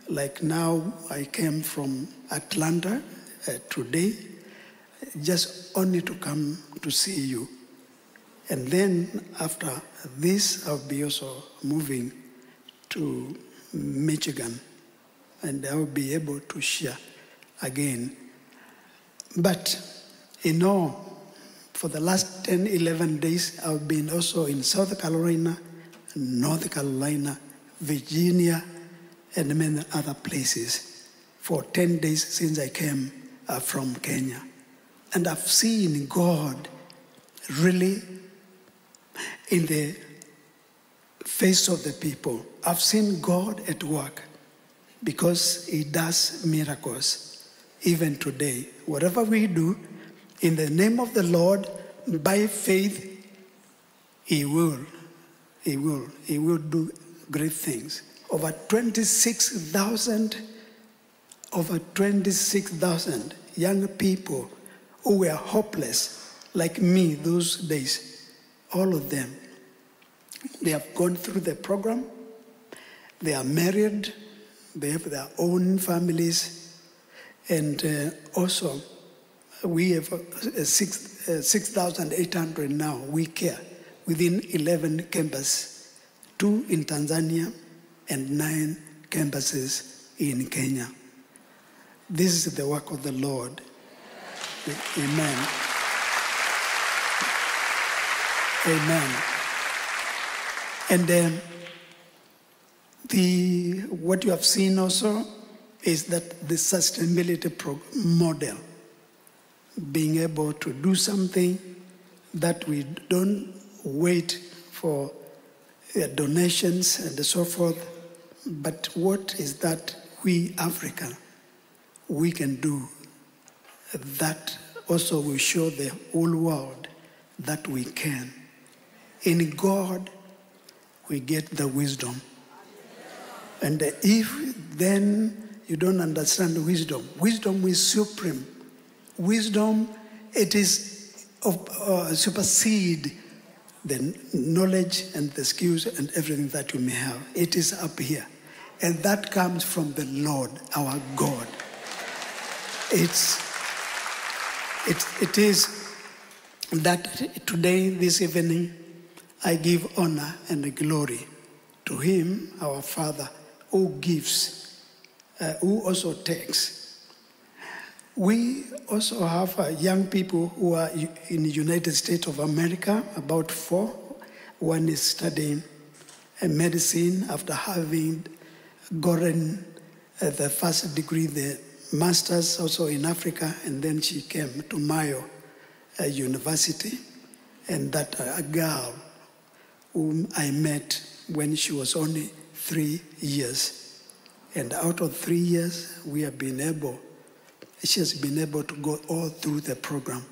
Like now, I came from Atlanta uh, today, just only to come to see you. And then after this, I'll be also moving to Michigan and I will be able to share again. But you know, for the last 10, 11 days, I've been also in South Carolina, North Carolina, Virginia, and many other places for 10 days since I came uh, from Kenya. And I've seen God really in the face of the people. I've seen God at work because He does miracles even today. Whatever we do, in the name of the Lord, by faith, He will. He will. He will do great things. Over 26,000, over 26,000 young people who were hopeless, like me those days, all of them, they have gone through the program. They are married. They have their own families. And uh, also, we have uh, six, uh, 6,800 now we care within 11 campuses, two in Tanzania and nine campuses in Kenya. This is the work of the Lord. Amen. Amen. And then the what you have seen also is that the sustainability model, being able to do something that we don't wait for uh, donations and so forth, but what is that we Africa we can do that also will show the whole world that we can. In God, we get the wisdom. And if then you don't understand wisdom, wisdom is supreme. Wisdom, it is of, uh, supersede the knowledge and the skills and everything that you may have. It is up here. And that comes from the Lord, our God. It's, it, it is that today, this evening, I give honor and glory to Him, our Father, who gives, uh, who also takes. We also have uh, young people who are in the United States of America, about four. One is studying uh, medicine after having gotten uh, the first degree, the master's also in Africa, and then she came to Mayo uh, University. And that uh, a girl whom I met when she was only three years. And out of three years, we have been able, she has been able to go all through the program.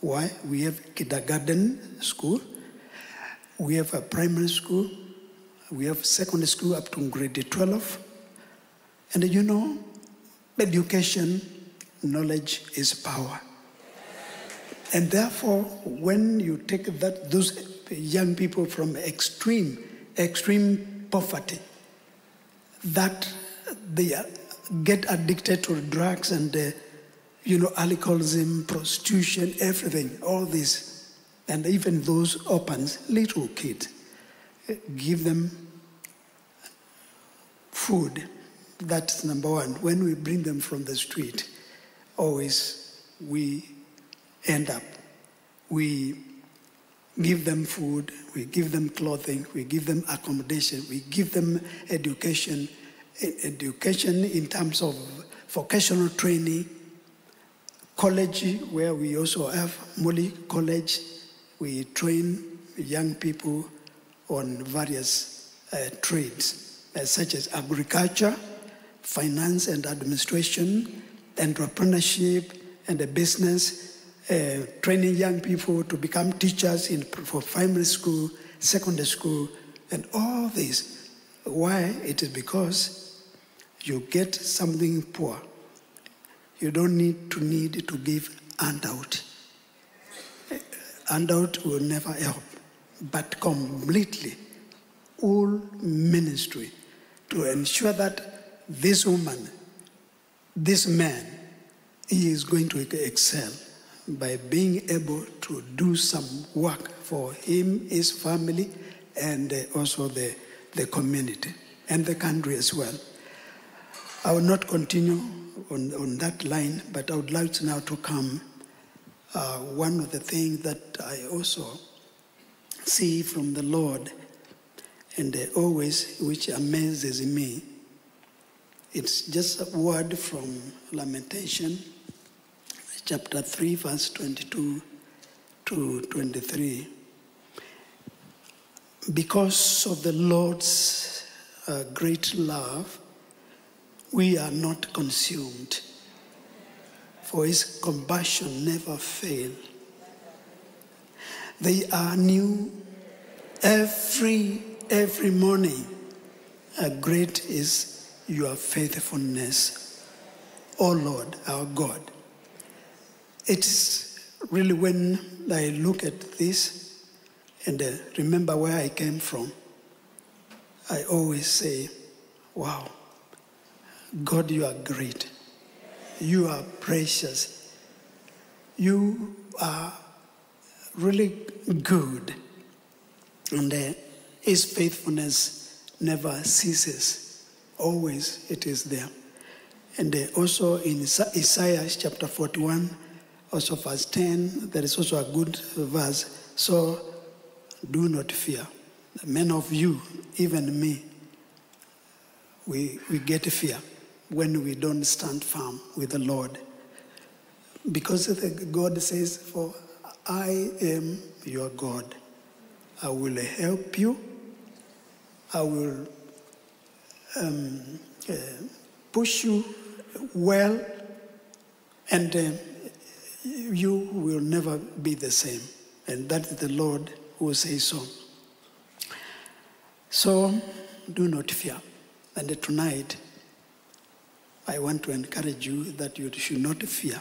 Why? We have kindergarten school, we have a primary school, we have secondary school up to grade 12. And you know, education, knowledge is power. And therefore, when you take that, those young people from extreme, extreme poverty, that they get addicted to drugs and, uh, you know, alcoholism, prostitution, everything, all this, and even those orphans, little kids, give them food. That's number one. When we bring them from the street, always we end up, we give them food, we give them clothing, we give them accommodation, we give them education, education in terms of vocational training, college, where we also have Mully College, we train young people on various uh, trades, uh, such as agriculture, finance and administration, entrepreneurship, and a business, uh, training young people to become teachers in, for primary school, secondary school, and all this. Why? It is because you get something poor. You don't need to need to give handout. Handout will never help, but completely all ministry to ensure that this woman, this man, he is going to excel by being able to do some work for him, his family, and also the, the community and the country as well. I will not continue on, on that line, but I would like now to come. Uh, one of the things that I also see from the Lord and uh, always which amazes me, it's just a word from Lamentation chapter 3, verse 22 to 23. Because of the Lord's uh, great love, we are not consumed, for his compassion never fail. They are new every every morning. Uh, great is your faithfulness, O Lord, our God. It's really when I look at this and uh, remember where I came from, I always say, wow, God, you are great. You are precious. You are really good. And uh, his faithfulness never ceases. Always it is there. And uh, also in Isaiah chapter 41, also verse 10, there is also a good verse. So do not fear. Men of you, even me, we, we get fear when we don't stand firm with the Lord. Because God says, For I am your God. I will help you. I will um, uh, push you well. And uh, you will never be the same. And that is the Lord who says so. So do not fear. And tonight, I want to encourage you that you should not fear.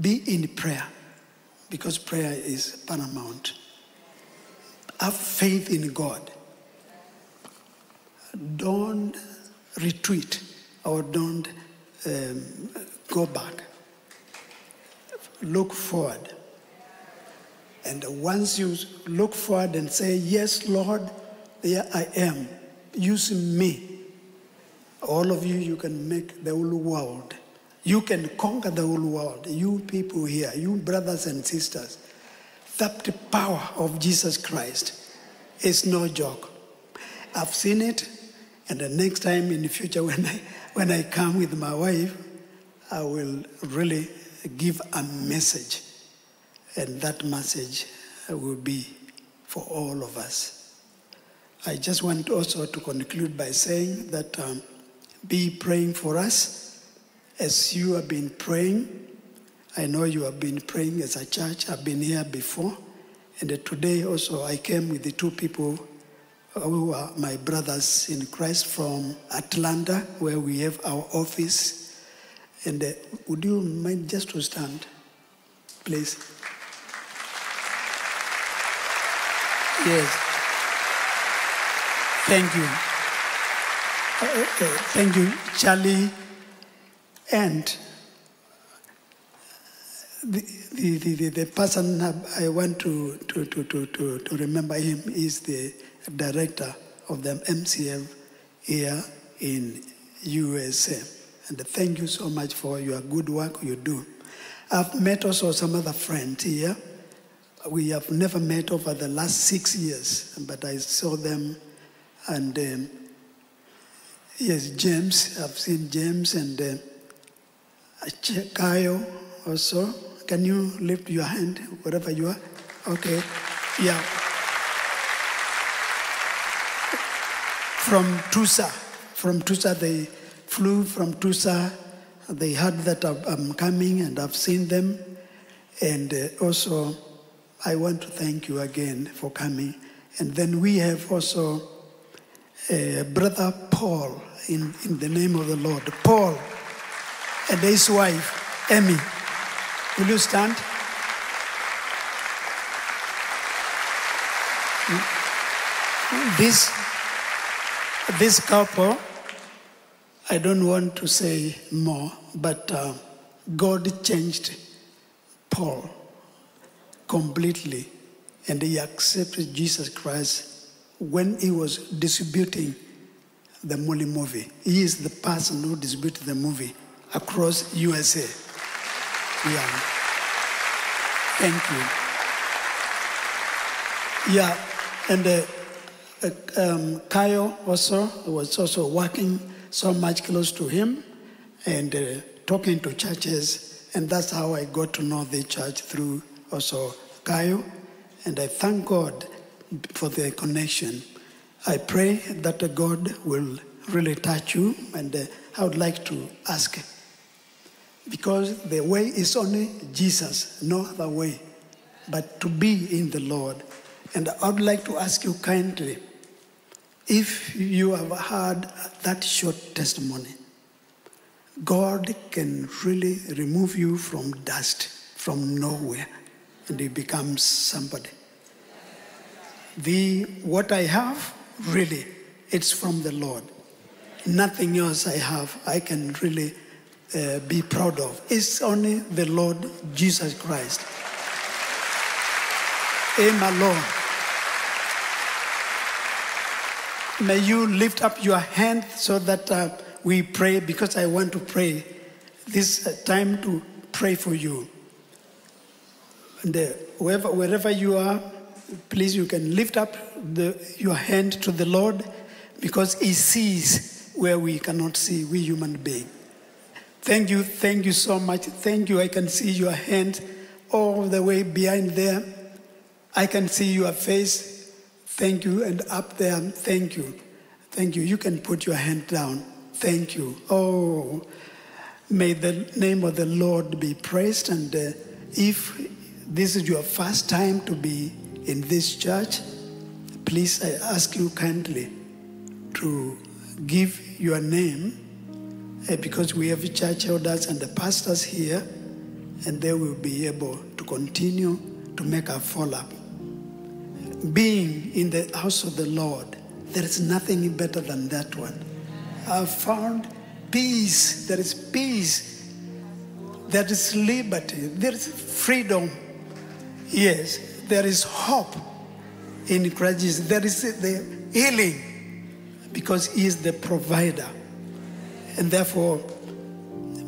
Be in prayer because prayer is paramount. Have faith in God. Don't retreat or don't um, go back. Look forward. And once you look forward and say, Yes, Lord, there I am, use me. All of you, you can make the whole world. You can conquer the whole world. You people here, you brothers and sisters, that power of Jesus Christ is no joke. I've seen it, and the next time in the future when I, when I come with my wife, I will really give a message, and that message will be for all of us. I just want also to conclude by saying that um, be praying for us as you have been praying. I know you have been praying as a church. I've been here before. And today also I came with the two people who are my brothers in Christ from Atlanta, where we have our office. And uh, would you mind just to stand, please? Yes. Thank you. Uh, uh, thank you, Charlie. And the, the, the, the person I want to, to, to, to, to, to remember him is the director of the MCF here in USA. And thank you so much for your good work you do. I've met also some other friends here. We have never met over the last six years, but I saw them and um, yes, James, I've seen James and uh, Kayo also. Can you lift your hand wherever you are? Okay. Yeah. From Tusa. From Tusa, they flew from Tusa. They heard that I'm coming and I've seen them. And uh, also, I want to thank you again for coming. And then we have also uh, Brother Paul in, in the name of the Lord. Paul and his wife, Emmy. Will you stand? This, this couple, I don't want to say more, but uh, God changed Paul completely, and he accepted Jesus Christ when he was distributing the Mully movie. He is the person who distributed the movie across USA. Yeah. Thank you. Yeah, and uh, uh, um, Kyle also was also working so much close to him and uh, talking to churches, and that's how I got to know the church through also Kyle. And I thank God for the connection. I pray that God will really touch you, and uh, I would like to ask because the way is only Jesus, no other way, but to be in the Lord. And I would like to ask you kindly if you have heard that short testimony, God can really remove you from dust, from nowhere, and you become somebody. The what I have, really, it's from the Lord. Nothing else I have, I can really uh, be proud of. It's only the Lord Jesus Christ. Amen, alone. May you lift up your hand so that uh, we pray because I want to pray. This uh, time to pray for you. And uh, wherever, wherever you are, please you can lift up the, your hand to the Lord because He sees where we cannot see, we human beings. Thank you, thank you so much. Thank you. I can see your hand all the way behind there. I can see your face. Thank you. And up there, thank you. Thank you. You can put your hand down. Thank you. Oh, May the name of the Lord be praised. And uh, if this is your first time to be in this church, please I ask you kindly to give your name uh, because we have church elders and the pastors here, and they will be able to continue to make a follow up. Being in the house of the Lord, there is nothing better than that one. I've found peace. There is peace. There is liberty. There is freedom. Yes, there is hope in Christ Jesus. There is the healing because He is the provider. And therefore,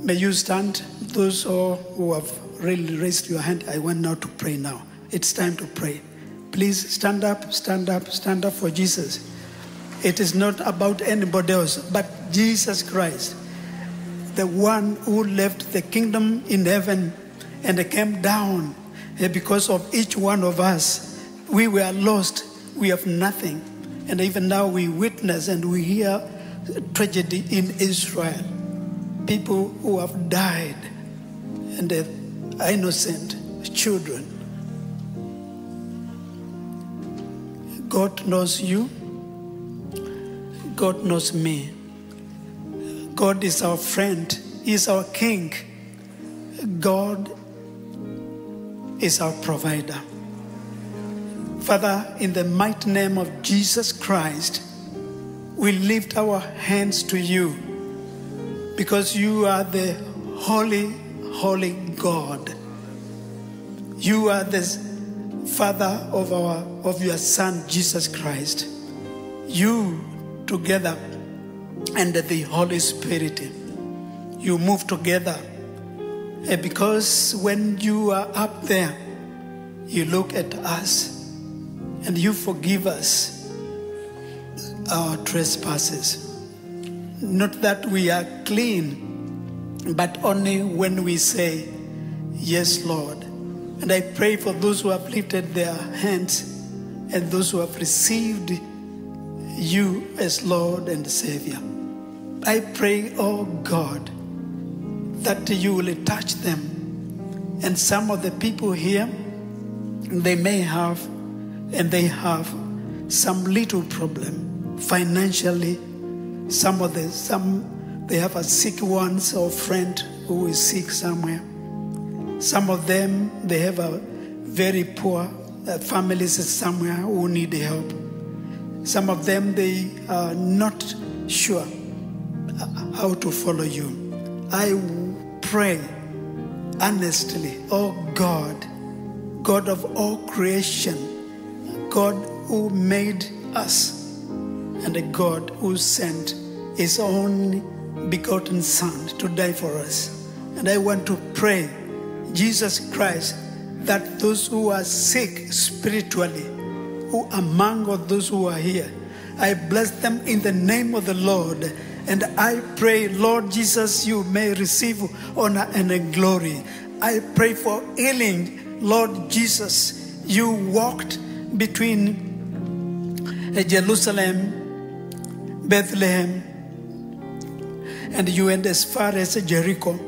may you stand. Those who have really raised your hand, I want now to pray now. It's time to pray. Please stand up, stand up, stand up for Jesus. It is not about anybody else, but Jesus Christ, the one who left the kingdom in heaven and came down eh, because of each one of us. We were lost, we have nothing. And even now we witness and we hear tragedy in Israel. People who have died and innocent children. God knows you. God knows me. God is our friend. He is our king. God is our provider. Father, in the mighty name of Jesus Christ, we lift our hands to you because you are the holy, holy God. You are the Father of our of your Son Jesus Christ. You together and the Holy Spirit. You move together Eh, because when you are up there, you look at us and you forgive us our trespasses. Not that we are clean, but only when we say, Yes, Lord. And I pray for those who have lifted their hands and those who have received you as Lord and Savior. I pray, oh God, that you will touch them. And some of the people here, they may have, and they have some little problem financially. Some of the some they have a sick ones or friend who is sick somewhere. Some of them they have a very poor uh, families somewhere who need help. Some of them they are not sure how to follow you. I pray earnestly, oh God, God of all creation, God who made us, and a God who sent his only begotten Son to die for us. And I want to pray, Jesus Christ, that those who are sick spiritually, who among those who are here, I bless them in the name of the Lord. And I pray, Lord Jesus, you may receive honor and glory. I pray for healing, Lord Jesus. You walked between eh, Jerusalem, Bethlehem, and you went as far as Jericho.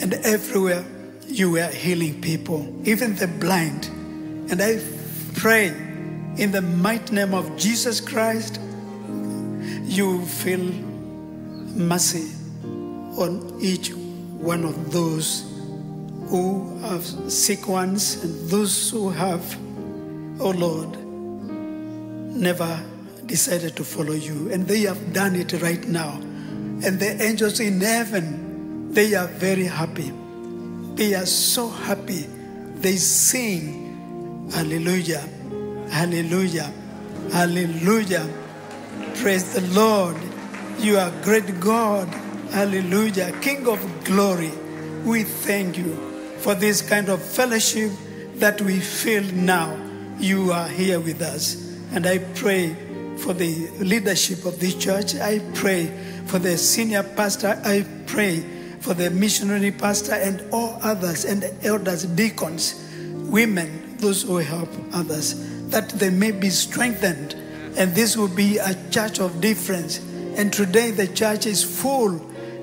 And everywhere you were healing people, even the blind. And I pray in the mighty name of Jesus Christ, you feel mercy on each one of those who have sick ones and those who have, oh Lord, never decided to follow you. And they have done it right now. And the angels in heaven, they are very happy. They are so happy. They sing, Hallelujah, Hallelujah, Hallelujah. Praise the Lord. You are great God. Hallelujah. King of glory. We thank you for this kind of fellowship that we feel now. You are here with us. And I pray for the leadership of this church. I pray for the senior pastor. I pray for the missionary pastor and all others and elders, deacons, women, those who help others, that they may be strengthened. And this will be a church of difference. And today the church is full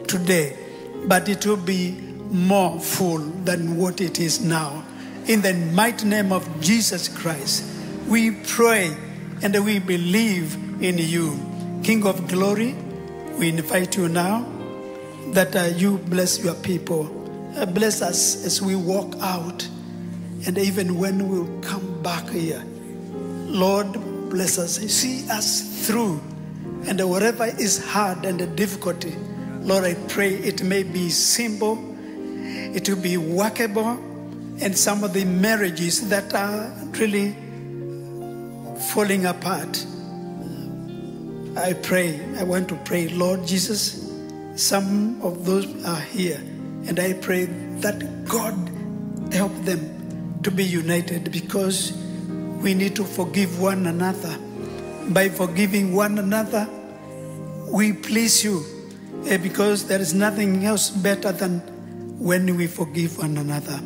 today. but it will be more full than what it is now. In the mighty name of Jesus Christ, we pray and we believe in you. King of glory, we invite you now that uh, you bless your people. Uh, bless us as we walk out and even when we'll come back here. Lord, bless us. See us through. And whatever is hard and the difficulty, Lord, I pray it may be simple, it will be workable, and some of the marriages that are really falling apart. I pray, I want to pray, Lord Jesus, some of those are here, and I pray that God help them to be united because we need to forgive one another. By forgiving one another, we please you eh, because there is nothing else better than when we forgive one another.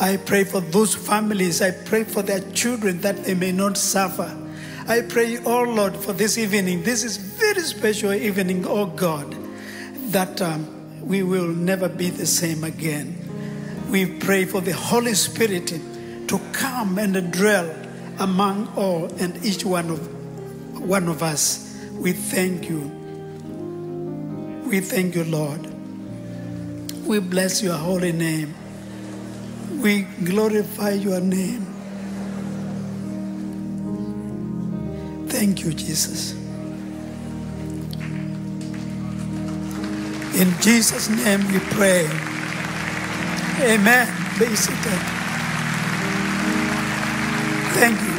I pray for those families. I pray for their children that they may not suffer. I pray, oh Lord, for this evening. This is very special evening, oh God, that um, we will never be the same again. We pray for the Holy Spirit to come and dwell among all and each one of one of us. We thank you. We thank you, Lord. We bless your holy name. We glorify your name. Thank you, Jesus. In Jesus' name we pray. Amen. Be seated. Thank you.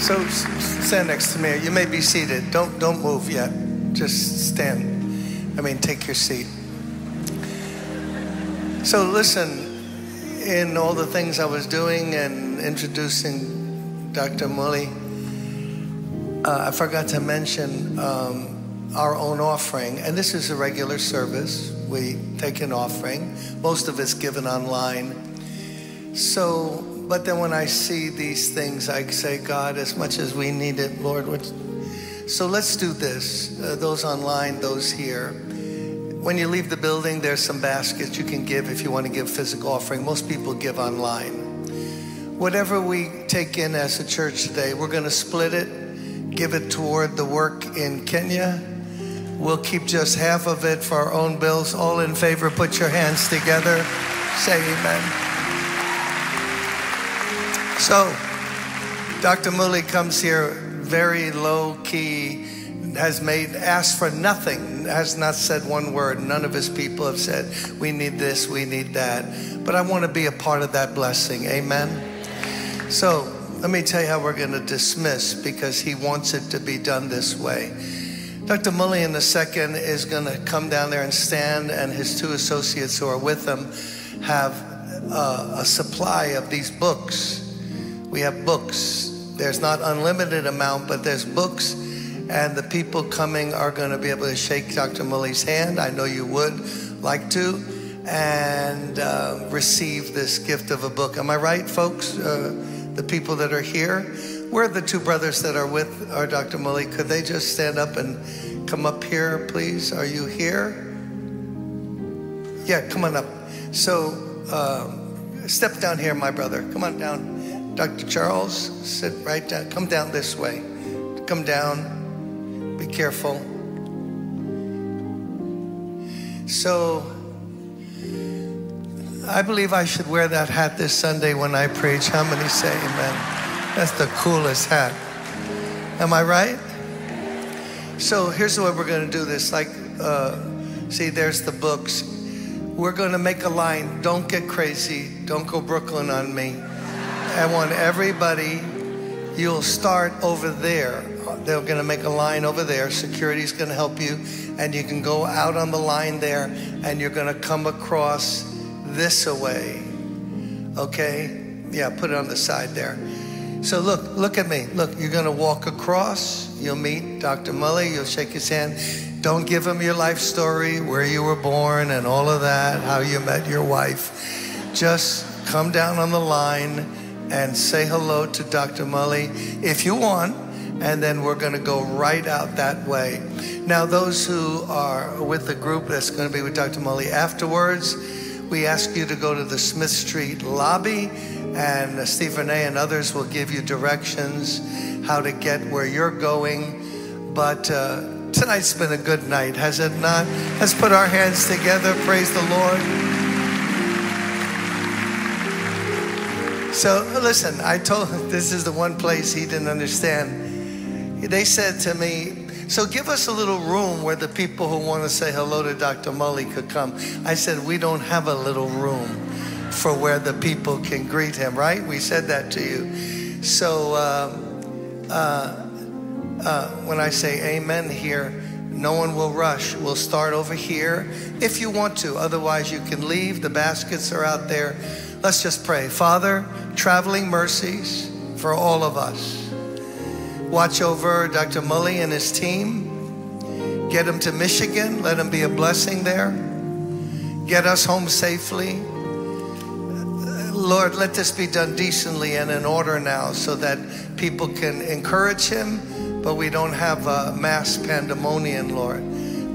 So stand next to me. You may be seated. Don't don't move yet. Just stand. I mean, take your seat. So listen, in all the things I was doing and introducing Dr. Mully, uh, I forgot to mention um, our own offering, and this is a regular service. We take an offering. Most of it's given online. So, but then when I see these things, I say, God, as much as we need it, Lord, what? So let's do this. Uh, those online, those here. When you leave the building, there's some baskets you can give if you want to give physical offering. Most people give online. Whatever we take in as a church today, we're going to split it, give it toward the work in Kenya. We'll keep just half of it for our own bills. All in favor, put your hands together. Say amen. So, Dr. Mully comes here very low key, has made, asked for nothing, has not said one word. None of his people have said, we need this, we need that. But I want to be a part of that blessing. Amen. So, let me tell you how we're going to dismiss because he wants it to be done this way. Dr. Mully in the second is going to come down there and stand, and his two associates who are with him have uh, a supply of these books. We have books. There's not unlimited amount, but there's books, and the people coming are going to be able to shake Dr. Mully's hand. I know you would like to, and uh, receive this gift of a book. Am I right, folks? Uh, the people that are here. Where are the two brothers that are with our Dr. Mully? Could they just stand up and come up here, please? Are you here? Yeah, come on up. So, um, step down here, my brother. Come on down. Dr. Charles, sit right down. Come down this way. Come down. Be careful. So, I believe I should wear that hat this Sunday when I preach. How many say amen? That's the coolest hat. Am I right? So here's the way we're going to do this. Like, uh, see, there's the books. We're going to make a line. Don't get crazy. Don't go Brooklyn on me. I want everybody, you'll start over there. They're going to make a line over there. Security's going to help you. And you can go out on the line there and you're going to come across this away. Okay? Yeah, put it on the side there. So look, look at me. Look, you're going to walk across. You'll meet Dr. Mully. You'll shake his hand. Don't give him your life story, where you were born and all of that, how you met your wife. Just come down on the line and say hello to Dr. Mully if you want. and then we're going to go right out that way. Now, those who are with the group that's going to be with Dr. Mully afterwards, we ask you to go to the Smith Street lobby, and Stephen A. and others will give you directions how to get where you're going. But uh, tonight's been a good night, has it not? Let's put our hands together. Praise the Lord. So listen, I told this is the one place he didn't understand. They said to me, so give us a little room where the people who want to say hello to Dr. Mully could come. I said, we don't have a little room for where the people can greet him, right? We said that to you. So um, uh, uh, when I say amen here, no one will rush. We'll start over here if you want to. Otherwise, you can leave. The baskets are out there. Let's just pray. Father, traveling mercies for all of us. Watch over Dr. Mully and his team. Get him to Michigan. Let him be a blessing there. Get us home safely. Lord, let this be done decently and in order now so that people can encourage him, but we don't have a mass pandemonium, Lord.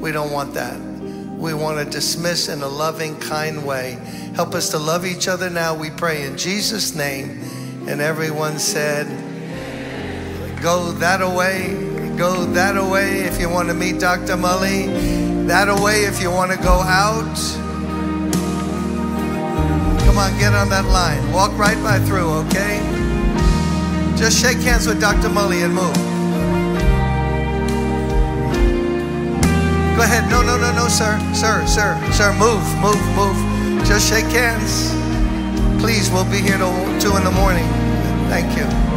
We don't want that. We want to dismiss in a loving, kind way. Help us to love each other now, we pray in Jesus' name. And everyone said, Go that away. Go that away if you want to meet Dr. Mully. That away if you want to go out. Come on, get on that line. Walk right by through, okay? Just shake hands with Dr. Mully and move. Go ahead. No, no, no, no, sir. Sir, sir, sir. Move, move, move. Just shake hands. Please, we'll be here till 2 in the morning. Thank you.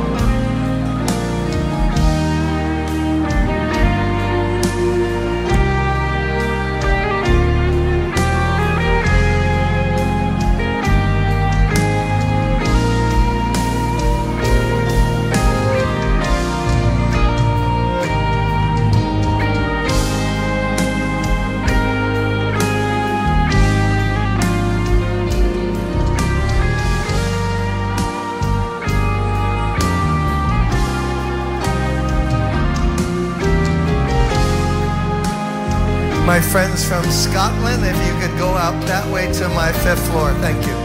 Friends from Scotland, if you could go out that way to my fifth floor. Thank you.